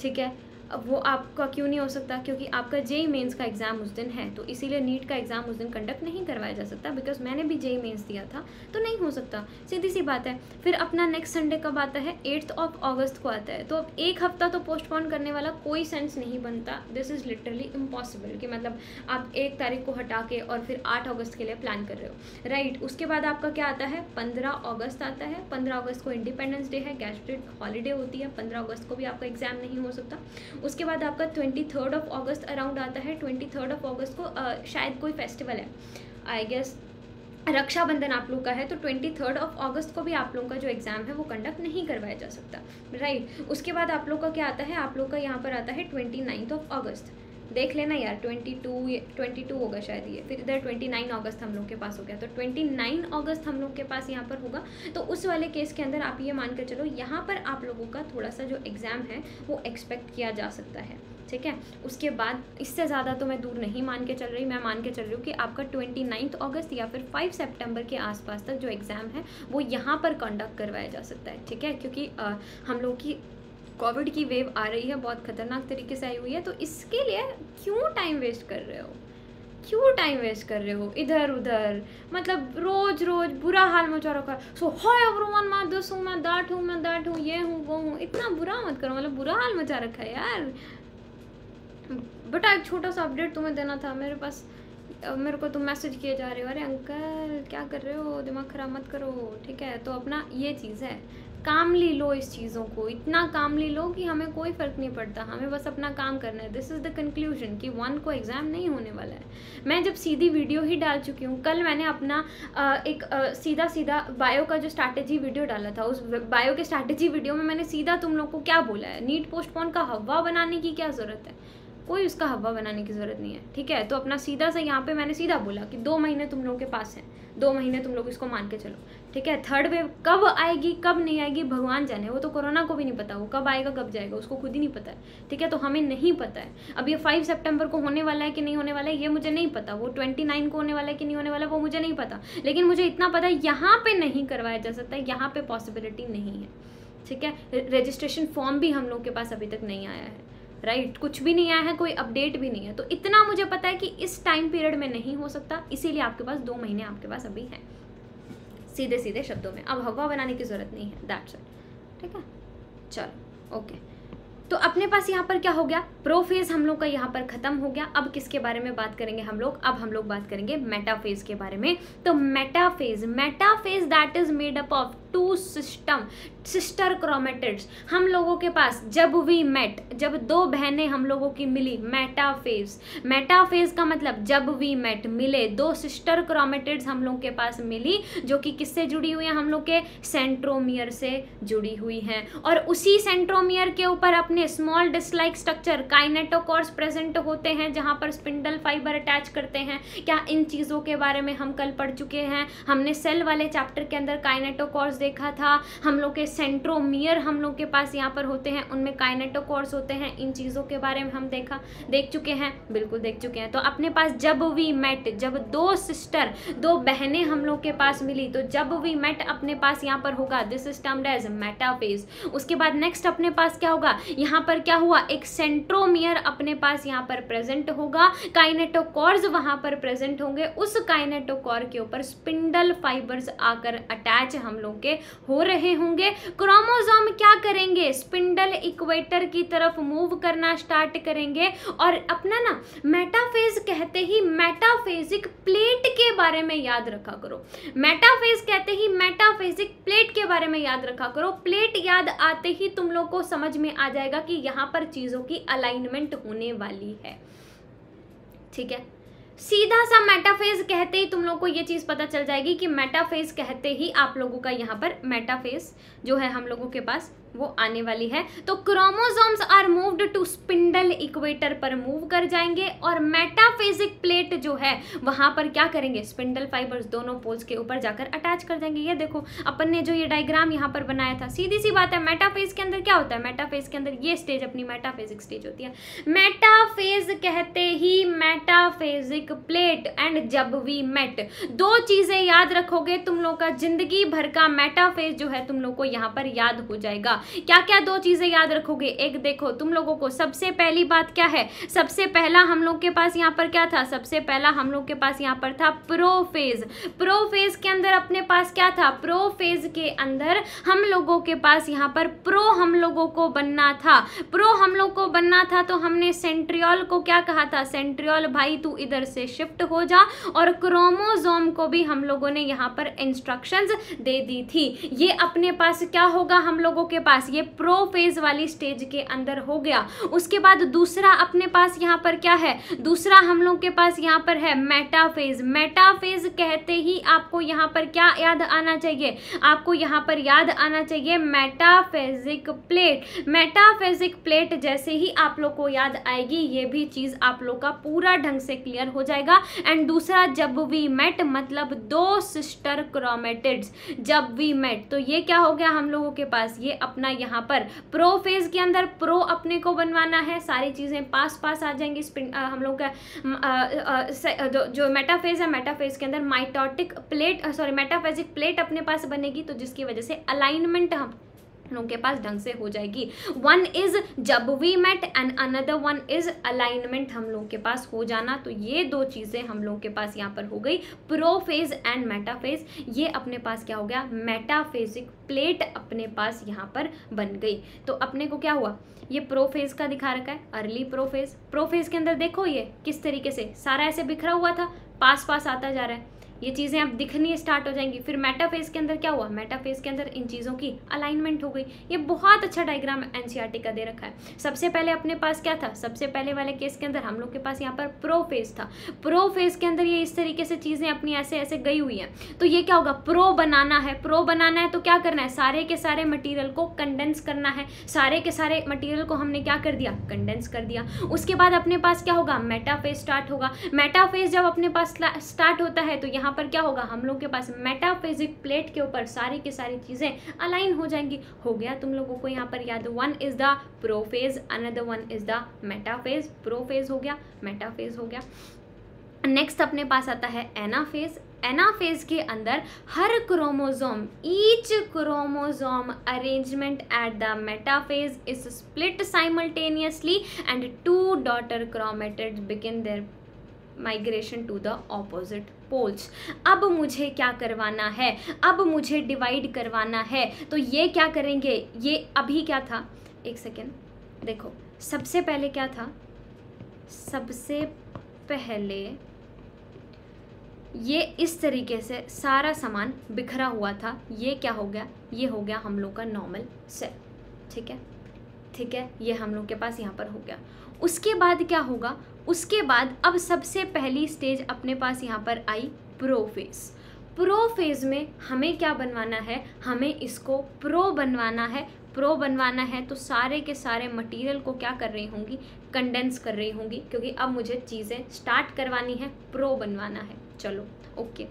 ठीक है? अब वो आपका क्यों नहीं हो सकता? क्योंकि आपका जेई मेंस का एग्ज़ाम उस दिन है तो इसीलिए नीट का एग्ज़ाम उस दिन कंडक्ट नहीं करवाया जा सकता बिकॉज़ मैंने भी जेई मेंस दिया था तो नहीं हो सकता। सीधी सी बात है फिर अपना नेक्स्ट संडे कब आता है? एट्थ ऑफ़ अगस्त को आता है। तो अब एक हफ़्ता तो पोस्टपोन करने वाला कोई सेंस नहीं बनता। दिस इज़ लिटरली इम्पॉसिबल कि मतलब आप एक तारीख को हटा के और फिर आठ अगस्त के लिए प्लान कर रहे हो। राइट right, उसके बाद आपका क्या आता है? पंद्रह अगस्त आता है। पंद्रह अगस्त को इंडिपेंडेंस डे है गैस्ट्रेट हॉलीडे होती है। पंद्रह अगस्त को भी आपका एग्ज़ाम नहीं हो सकता। उसके बाद आपका twenty third of August around आता है ट्वेंटी थर्ड ऑफ़ अगस्त को uh, शायद कोई फेस्टिवल है। आई गेस रक्षाबंधन आप लोग का है तो ट्वेंटी थर्ड ऑफ़ अगस्त को भी आप लोगों का जो एग्ज़ाम है वो कंडक्ट नहीं करवाया जा सकता। राइट उसके बाद आप लोग का क्या आता है? आप लोग का यहाँ पर आता है ट्वेंटी नाइन्थ ऑफ़ अगस्त देख लेना यार ट्वेंटी टू ट्वेंटी टू होगा शायद ये। फिर इधर ट्वेंटी नाइन अगस्त हम लोग के पास हो गया। तो ट्वेंटी नाइन अगस्त हम लोग के पास यहाँ पर होगा। तो उस वाले केस के अंदर आप ये मान कर चलो यहाँ पर आप लोगों का थोड़ा सा जो एग्ज़ाम है वो एक्सपेक्ट किया जा सकता है। ठीक है? उसके बाद इससे ज़्यादा तो मैं दूर नहीं मान के चल रही। मैं मान के चल रही हूँ कि आपका ट्वेंटी नाइन्थ अगस्त या फिर फाइव सेप्टेम्बर के आसपास तक जो एग्ज़ाम है वो यहाँ पर कंडक्ट करवाया जा सकता है। ठीक है? क्योंकि आ, हम लोग की कोविड की वेव आ रही है, बहुत ख़तरनाक तरीके से आई हुई है तो इसके लिए क्यों टाइम वेस्ट कर रहे हो? क्यों टाइम वेस्ट कर रहे हो? इधर, उधर मतलब रोज रोज बुरा हाल मचा है। सो हाय एवरीवन मैं दिस हूँ, मैं दैट हूँ, मैं दैट हूँ, ये हूँ, वो हूँ। इतना बुरा मत करो मतलब बुरा हाल मचा रखा है यार। बेटा, एक छोटा सा अपडेट तुम्हें देना था। मेरे पास, मेरे को तुम मैसेज किए जा रहे हो। अरे अंकल क्या कर रहे हो? दिमाग ख़राब मत करो, ठीक है? तो अपना ये चीज़ है। कामली लो इस चीज़ों को। इतना कामली लो कि हमें कोई फ़र्क नहीं पड़ता। हमें बस अपना काम करना है। दिस इज़ द कंक्लूजन कि वन को एग्ज़ाम नहीं होने वाला है। मैं जब सीधी वीडियो ही डाल चुकी हूँ, कल मैंने अपना एक सीधा सीधा बायो का जो स्ट्रैटेजी वीडियो डाला था, उस बायो के स्ट्रैटेजी वीडियो में मैंने सीधा तुम लोग को क्या बोला है? नीट पोस्टपोन का हवा बनाने की क्या ज़रूरत है? कोई उसका हवा बनाने की ज़रूरत नहीं है, ठीक है? तो अपना सीधा सा यहाँ पे मैंने सीधा बोला कि दो महीने तुम लोगों के पास हैं, दो महीने तुम लोग इसको मान के चलो, ठीक है? थर्ड वेव कब आएगी, कब नहीं आएगी, भगवान जाने, वो तो कोरोना को भी नहीं पता, वो कब आएगा, कब जाएगा, उसको खुद ही नहीं पता है, ठीक है? तो हमें नहीं पता है। अब ये फाइव सेप्टेम्बर को होने वाला है कि नहीं होने वाला है, ये मुझे नहीं पता, वो ट्वेंटी नाइन को होने वाला है कि नहीं होने वाला वो मुझे नहीं पता, लेकिन मुझे इतना पता है यहाँ पे नहीं करवाया जा सकता यहाँ पे पॉसिबिलिटी नहीं है, ठीक है? रजिस्ट्रेशन फॉर्म भी हम लोग के पास अभी तक नहीं आया है। Right right? कुछ भी नहीं आया है, कोई अपडेट भी नहीं है। तो इतना मुझे पता है कि इस टाइम पीरियड में नहीं हो सकता, इसीलिए आपके पास दो महीने आपके पास अभी हैं। सीधे सीधे शब्दों में। अब हवा बनाने की ज़रूरत नहीं है दैट्स इट ठीक है? चलो ओके तो अपने पास यहाँ पर क्या हो गया? प्रोफेज हम लोग का यहाँ पर खत्म हो गया। अब किसके बारे में बात करेंगे हम लोग? अब हम लोग बात करेंगे मेटाफेज के बारे में। तो metaphase metaphase that is made up of two system, sister chromatids. हम लोगों के पास जब वी मेट जब दो बहनें हम लोगों की मिली मेटाफेज मेटाफेज का मतलब जब वी मेट मिले, दो सिस्टर क्रोमेटिड्स हम लोग के पास मिली, जो कि किससे जुड़ी हुई है? हम लोग के सेंट्रोमियर से जुड़ी हुई हैं। और उसी सेंट्रोमियर के ऊपर अपने small disc like structure kinetochores present होते हैं, जहाँ पर स्पिंडल फाइबर अटैच करते हैं। क्या इन चीज़ों के बारे में हम कल पढ़ चुके हैं? हमने सेल वाले चैप्टर के अंदर काइनेटोकॉर्स देखा था। हम लोग के सेंट्रोमियर हम लोग के पास यहाँ पर होते हैं। उनमें काइनेटोकोर्स होते हैं। इन चीज़ों के बारे में हम देखा, देख चुके हैं। बिल्कुल देख चुके हैं। तो अपने पास जब वी मेट, जब दो सिस्टर, दो बहनें हम लोग के पास मिली तो जब वी मेट अपने पास यहाँ पर होगा this is termed as metaphase उसके बाद नेक्स्ट अपने पास क्या होगा? यहाँ पर क्या हुआ? एक सेंट्रोमियर अपने पास यहाँ पर प्रेजेंट होगा। काइनेटोकॉर्स वहाँ पर प्रेजेंट होंगे। उस काइनेटोकॉर के ऊपर स्पिंडल फाइबर्स आकर अटैच हम लोग के हो रहे होंगे। क्रोमोजोम क्या करेंगे? स्पिंडल इक्वेटर की तरफ़ मूव करना स्टार्ट करेंगे। और अपना ना मेटाफेज कहते ही मेटाफेजिक प्लेट के बारे में याद रखा करो। मेटाफेज कहते ही मेटाफेजिक प्लेट के बारे में याद रखा करो। प्लेट याद आते ही तुम लोग को समझ में आ जाएगा कि यहाँ पर चीज़ों की अलाइनमेंट होने वाली है। ठीक है? सीधा सा मेटाफेज कहते ही तुम लोग को ये चीज़ पता चल जाएगी कि मेटाफेज कहते ही आप लोगों का यहाँ पर मेटाफेज जो है हम लोगों के पास वो आने वाली है। तो chromosomes are moved to spindle equator पर मूव कर जाएँगे और मेटाफेजिक प्लेट जो है, वहाँ पर क्या करेंगे? स्पिंडल फाइबर्स दोनों पोल्स के ऊपर जाकर अटैच कर देंगे। ये देखो, अपन ने जो ये डायग्राम यहाँ पर बनाया था, सीधी सी बात है मेटाफेज के अंदर क्या होता है? मेटाफेज के अंदर ये स्टेज अपनी मेटाफेजिक स्टेज होती है। मेटाफेज कहते ही मेटाफेजिक प्लेट एंड जब वी मेट दो चीज़ें याद रखोगे तुम लोग का, ज़िंदगी भर का मेटाफेज जो है तुम लोग को यहाँ पर याद हो जाएगा। क्या क्या दो चीज़ें याद रखोगे? एक देखो, तुम लोगों को सबसे पहली बात क्या है? सबसे पहला हम लोग के पास यहाँ पर क्या था? सबसे पहला हम लोग के पास यहाँ पर था प्रोफेज प्रोफेज के अंदर अपने पास क्या था? प्रोफेज के अंदर हम लोगों के पास यहाँ पर प्रो हम लोगों को बनना था। प्रो हम लोग को बनना था तो हमने सेंट्रियोल को क्या कहा था? सेंट्रियोल भाई, तू इधर से शिफ्ट हो जा और क्रोमोजोम को भी हम लोगों ने यहाँ पर इंस्ट्रक्शंस दे दी थी। ये अपने पास क्या होगा हम लोगों के पास ये प्रो फ़ेज़ वाली स्टेज के अंदर हो गया। उसके बाद दूसरा अपने पास यहाँ पर क्या है? दूसरा हम लोग के पास यहाँ पर है मेटाफेज मेटाफेज कहते ही आपको यहाँ पर क्या याद आना चाहिए? आपको यहाँ पर याद आना चाहिए मेटाफेजिक प्लेट मेटाफेजिक प्लेट जैसे ही आप लोग को याद आएगी, ये भी चीज़ आप लोग का पूरा ढंग से क्लियर हो जाएगा। एंड दूसरा, जब वी मेट मतलब दो सिस्टर क्रोमेटिड्स जब वी मेट तो ये क्या हो गया हम लोगों के पास? ये अपना यहाँ पर प्रो फ़ेज़ के अंदर प्रो अपने को बनवाना है। सारी चीज़ें पास पास आ जाएँगी। हम लोग का जो मेटाफेज है मेटाफेज के अंदर mitotic plate sorry metaphasic plate अपने पास बनेगी तो जिसकी वजह से अलाइनमेंट हम लोगों के पास ढंग से हो जाएगी। वन इज़ जब we met and another one is alignment हम लोगों के पास हो जाना। तो ये दो चीज़ें हम लोगों के पास यहाँ पर हो गई। प्रोफेज एंड मेटाफेज ये अपने पास क्या हो गया? मेटाफेजिक प्लेट अपने पास यहाँ पर बन गई। तो अपने को क्या हुआ? ये प्रोफेज का दिखा रखा है। अर्ली प्रोफेज प्रोफेज के अंदर देखो ये किस तरीके से, सारा ऐसे बिखरा हुआ था पास पास आता जा रहा है। ये चीज़ें अब दिखनी स्टार्ट हो जाएँगी। फिर मेटाफेज के अंदर क्या हुआ? मेटाफेज के अंदर इन चीज़ों की अलाइनमेंट हो गई। ये बहुत अच्छा डायग्राम एनसीआरटी का दे रखा है। सबसे पहले अपने पास क्या था? सबसे पहले वाले केस के अंदर हम लोग के पास यहाँ पर प्रो फ़ेज़ था। प्रो फ़ेज़ के अंदर ये इस तरीके से चीज़ें अपनी ऐसे ऐसे गई हुई हैं। तो ये क्या होगा? प्रो बनाना है। प्रो बनाना है तो क्या करना है? सारे के सारे मटीरियल को कंडेंस करना है। सारे के सारे मटीरियल को हमने क्या कर दिया? कंडेंस कर दिया। उसके बाद अपने पास क्या होगा? मेटाफेज स्टार्ट होगा। मेटाफेज जब अपने पास स्टार्ट होता है तो यहाँ यहाँ पर क्या होगा? हम लोग के पास मेटाफिजिक प्लेट के ऊपर सारी की सारी चीज़ें अलाइन हो जाएँगी। हो गया तुम लोगों को यहाँ पर याद one is the prophase another one is the metaphase prophase हो गया मेटाफेज हो गया। नेक्स्ट अपने पास आता है एनाफेज एनाफेज के अंदर हर chromosome each chromosome arrangement at the metaphase is split simultaneously and two daughter chromatid begin their migration to the opposite poles. अब मुझे क्या करवाना है? अब मुझे डिवाइड करवाना है। तो ये क्या करेंगे? ये अभी क्या था? एक सेकेंड देखो, सबसे पहले क्या था? सबसे पहले ये इस तरीके से सारा सामान बिखरा हुआ था। ये क्या हो गया? ये हो गया हम लोग का नॉर्मल सेल ठीक है? ठीक है? ये हम लोग के पास यहाँ पर हो गया। उसके बाद क्या होगा? उसके बाद अब सबसे पहली स्टेज अपने पास यहाँ पर आई प्रोफेज प्रो फ़ेज़ में हमें क्या बनवाना है? हमें इसको प्रो बनवाना है। प्रो बनवाना है तो सारे के सारे मटेरियल को क्या कर रही होंगी? कंडेंस कर रही होंगी, क्योंकि अब मुझे चीज़ें स्टार्ट करवानी है प्रो बनवाना है। चलो ओके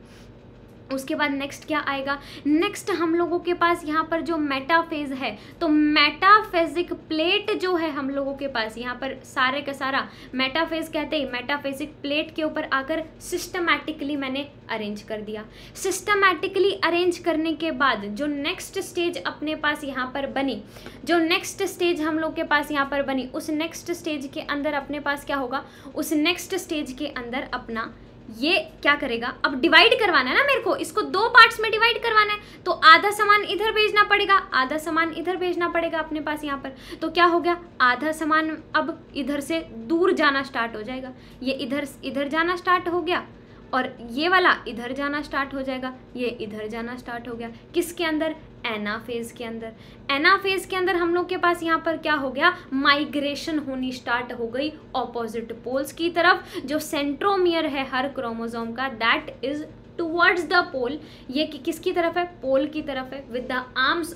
उसके बाद नेक्स्ट क्या आएगा? नेक्स्ट हम लोगों के पास यहाँ पर जो मेटाफेज है तो मेटाफेजिक प्लेट जो है हम लोगों के पास, यहाँ पर सारे का सारा मेटाफेज कहते ही मेटाफेजिक प्लेट के ऊपर आकर सिस्टमैटिकली मैंने अरेंज कर दिया। सिस्टमैटिकली अरेंज करने के बाद जो नेक्स्ट स्टेज अपने पास यहाँ पर बनी, जो नेक्स्ट स्टेज हम लोग के पास यहाँ पर बनी, उस नेक्स्ट स्टेज के अंदर अपने पास क्या होगा? उस नेक्स्ट स्टेज के अंदर अपना ये क्या करेगा? अब डिवाइड करवाना है ना मेरे को? इसको दो पार्ट्स में डिवाइड करवाना है। तो आधा सामान इधर भेजना पड़ेगा, आधा सामान इधर भेजना पड़ेगा अपने पास यहाँ पर। तो क्या हो गया? आधा सामान अब इधर से दूर जाना स्टार्ट हो जाएगा। ये इधर इधर जाना स्टार्ट हो गया और ये वाला इधर जाना स्टार्ट हो जाएगा, ये इधर जाना स्टार्ट हो गया। किसके अंदर? एना फ़ेज़ के अंदर। एना फ़ेज़ के अंदर हम लोग के पास यहाँ पर क्या हो गया? माइग्रेशन होनी स्टार्ट हो गई ऑपोजिट पोल्स की तरफ़ जो सेंट्रोमियर है हर क्रोमोजोम का। That is towards the pole ये कि, किसकी तरफ़ है? पोल की तरफ़ है। विद द आर्म्स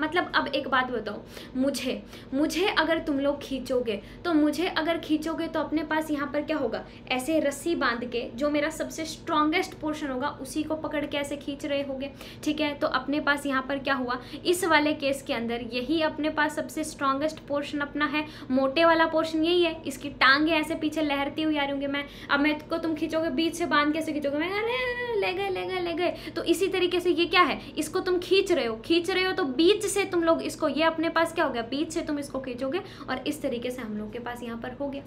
मतलब अब एक बात बताओ, मुझे मुझे अगर तुम लोग खींचोगे तो मुझे अगर खींचोगे तो अपने पास यहाँ पर क्या होगा? ऐसे रस्सी बाँध के, जो मेरा सबसे स्ट्रॉन्गेस्ट पोर्शन होगा, उसी को पकड़ के ऐसे खींच रहे होगे, ठीक है? तो अपने पास यहाँ पर क्या हुआ? इस वाले केस के अंदर यही अपने पास सबसे स्ट्रॉन्गेस्ट पोर्शन अपना है, मोटे वाला पोर्शन यही है, इसकी टांगे ऐसे पीछे लहरती हुई आ रही होंगी, मैं, अब मैं को तुम खींचोगे, बीच से बाँध कैसे खींचोगे, मैं, अरे ले गए ले गए ले गए। तो इसी तरीके से ये क्या है? इसको तुम खींच रहे हो। खींच रहे हो तो बीच से तुम लोग इसको, ये अपने पास क्या हो गया? बीच से तुम इसको खींचोगे और इस तरीके से हम लोग के पास यहाँ पर हो गया।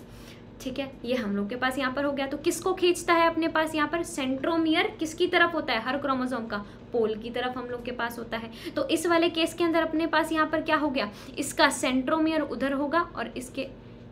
ठीक है? ये हम लोग के पास यहाँ पर हो गया। तो किसको खींचता है अपने पास यहाँ पर? सेंट्रोमियर किसकी तरफ़ होता है? हर क्रोमोजोम का। पोल की तरफ़ हम लोग के पास होता है। तो इस वाले केस के अंदर अपने पास यहाँ पर क्या हो गया? इसका सेंट्रोमियर उधर होगा और इसके,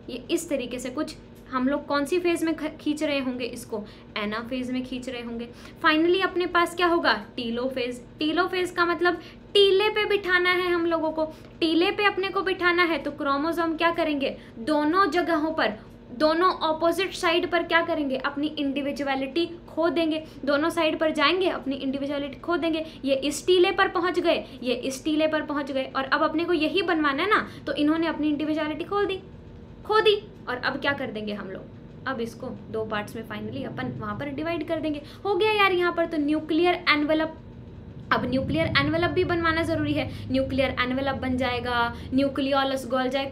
ये इस तरीके से कुछ हम लोग कौन सी फ़ेज़ में खींच रहे होंगे इसको? एना फ़ेज़ में खींच रहे होंगे। फाइनली अपने पास क्या होगा? टीलो फ़ेज़ टीलो फ़ेज़ का मतलब टीले पे बिठाना है हम लोगों को। टीले पे अपने को बिठाना है तो क्रोमोजोम क्या करेंगे? दोनों जगहों पर, दोनों ऑपोजिट साइड पर क्या करेंगे? अपनी इंडिविजुअलिटी खो देंगे। दोनों साइड पर जाएँगे, अपनी इंडिविजुअलिटी खो देंगे। ये इस टीले पर पहुँच गए, ये इस टीले पर पहुँच गए। और अब अपने को यही बनवाना है ना तो इन्होंने अपनी इंडिविजुअलिटी खोल दी। खो दी और अब क्या कर देंगे हम लोग? अब इसको दो पार्ट्स में फाइनली अपन वहाँ पर डिवाइड कर देंगे। हो गया यार यहाँ पर तो न्यूक्लियर एनवेलप अब न्यूक्लियर एनवेलप भी बनवाना ज़रूरी है। न्यूक्लियर एनवेलप बन जाएगा nucleolus Golgi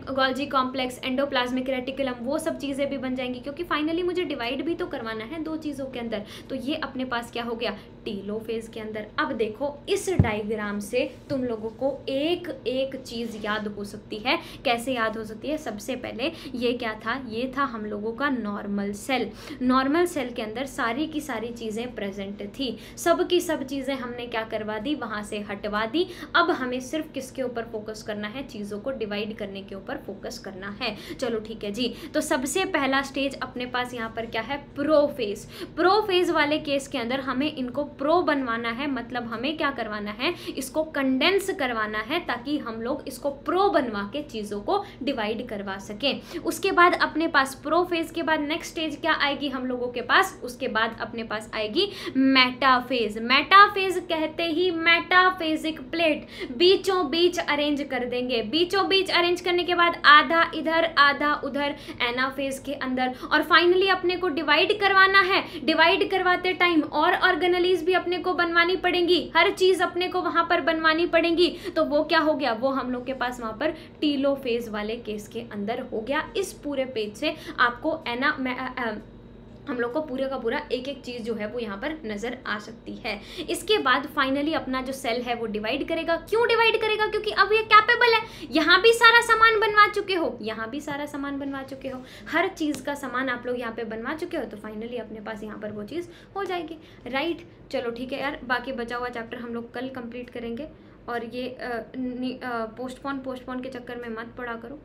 complex endoplasmic reticulum वो सब चीज़ें भी बन जाएँगी, क्योंकि फाइनली मुझे डिवाइड भी तो करवाना है दो चीज़ों के अंदर। तो ये अपने पास क्या हो गया? टीलो फ़ेज़ के अंदर। अब देखो, इस डायग्राम से तुम लोगों को एक एक चीज़ याद हो सकती है। कैसे याद हो सकती है? सबसे पहले ये क्या था? ये था हम लोगों का नॉर्मल सेल नॉर्मल सेल के अंदर सारी की सारी चीज़ें प्रेजेंट थी। सब की सब चीज़ें हमने क्या करवा करवा दी, वहाँ से हटवा दी। अब हमें सिर्फ़ किसके ऊपर फोकस करना है? चीज़ों को डिवाइड करने के ऊपर फोकस करना है। चलो ठीक है जी। तो सबसे पहला स्टेज अपने पास यहाँ पर क्या है? प्रो फ़ेज़ प्रो फ़ेज़ वाले केस के अंदर हमें इनको प्रो बनवाना है। मतलब हमें क्या करवाना है? इसको कंडेंस करवाना है ताकि हम लोग इसको प्रो बनवा के चीज़ों को डिवाइड करवा सकें। उसके बाद अपने पास प्रो फ़ेज़ के बाद नेक्स्ट स्टेज क्या आएगी हम लोगों के पास? उसके बाद अपने पास आएगी मेटाफेज मेटाफेज कहते ही ही मेटाफेजिक प्लेट बीचों बीच अरेंज कर देंगे। बीचों बीच अरेंज करने के बाद आधा इधर, आधा उधर एनाफेज के अंदर। और फाइनली अपने को डिवाइड करवाना है। डिवाइड करवाते टाइम और ऑर्गेनलीज भी अपने को बनवानी पड़ेंगी। हर चीज़ अपने को वहाँ पर बनवानी पड़ेगी। तो वो क्या हो गया? वो हम लोग के पास वहाँ पर टीलो फ़ेज़ वाले केस के अंदर हो गया। इस पूरे पेज से आपको एना हम लोग को पूरे का पूरा एक एक चीज़ जो है वो यहाँ पर नज़र आ सकती है। इसके बाद फाइनली अपना जो सेल है वो डिवाइड करेगा। क्यों डिवाइड करेगा? क्योंकि अब ये कैपेबल है। यहाँ भी सारा सामान बनवा चुके हो। यहाँ भी सारा सामान बनवा चुके हो। हर चीज़ का सामान आप लोग यहाँ पे बनवा चुके हो तो फाइनली अपने पास यहाँ पर वो चीज़ हो जाएगी। राइट चलो ठीक है यार। बाकी बचा हुआ चैप्टर हम लोग कल कंप्लीट करेंगे। और ये पोस्टपोन पोस्टपोन के चक्कर में मत पड़ा करो।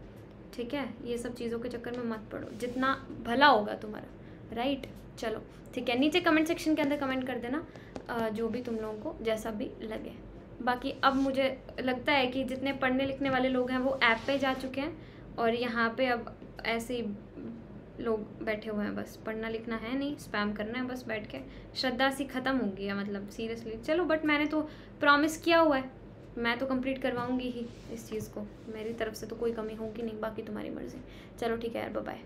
ठीक है? ये सब चीज़ों के चक्कर में मत पड़ो। जितना भला होगा तुम्हारा। राइट चलो, ठीक है। नीचे कमेंट सेक्शन के अंदर कमेंट कर देना जो भी तुम लोगों को जैसा भी लगे। बाकी अब मुझे लगता है कि जितने पढ़ने लिखने वाले लोग हैं, वो ऐप पे जा चुके हैं और यहाँ पे अब ऐसे ही लोग बैठे हुए हैं। बस पढ़ना लिखना है नहीं स्पैम करना है बस बैठ के। श्रद्धा सी ख़त्म हो गई है मतलब सीरियसली चलो बट मैंने तो प्रॉमिस किया हुआ है। मैं तो कंप्लीट करवाऊँगी ही इस चीज़ को। मेरी तरफ़ से तो कोई कमी होगी नहीं, बाकी तुम्हारी मर्ज़ी। चलो, ठीक है यार बाय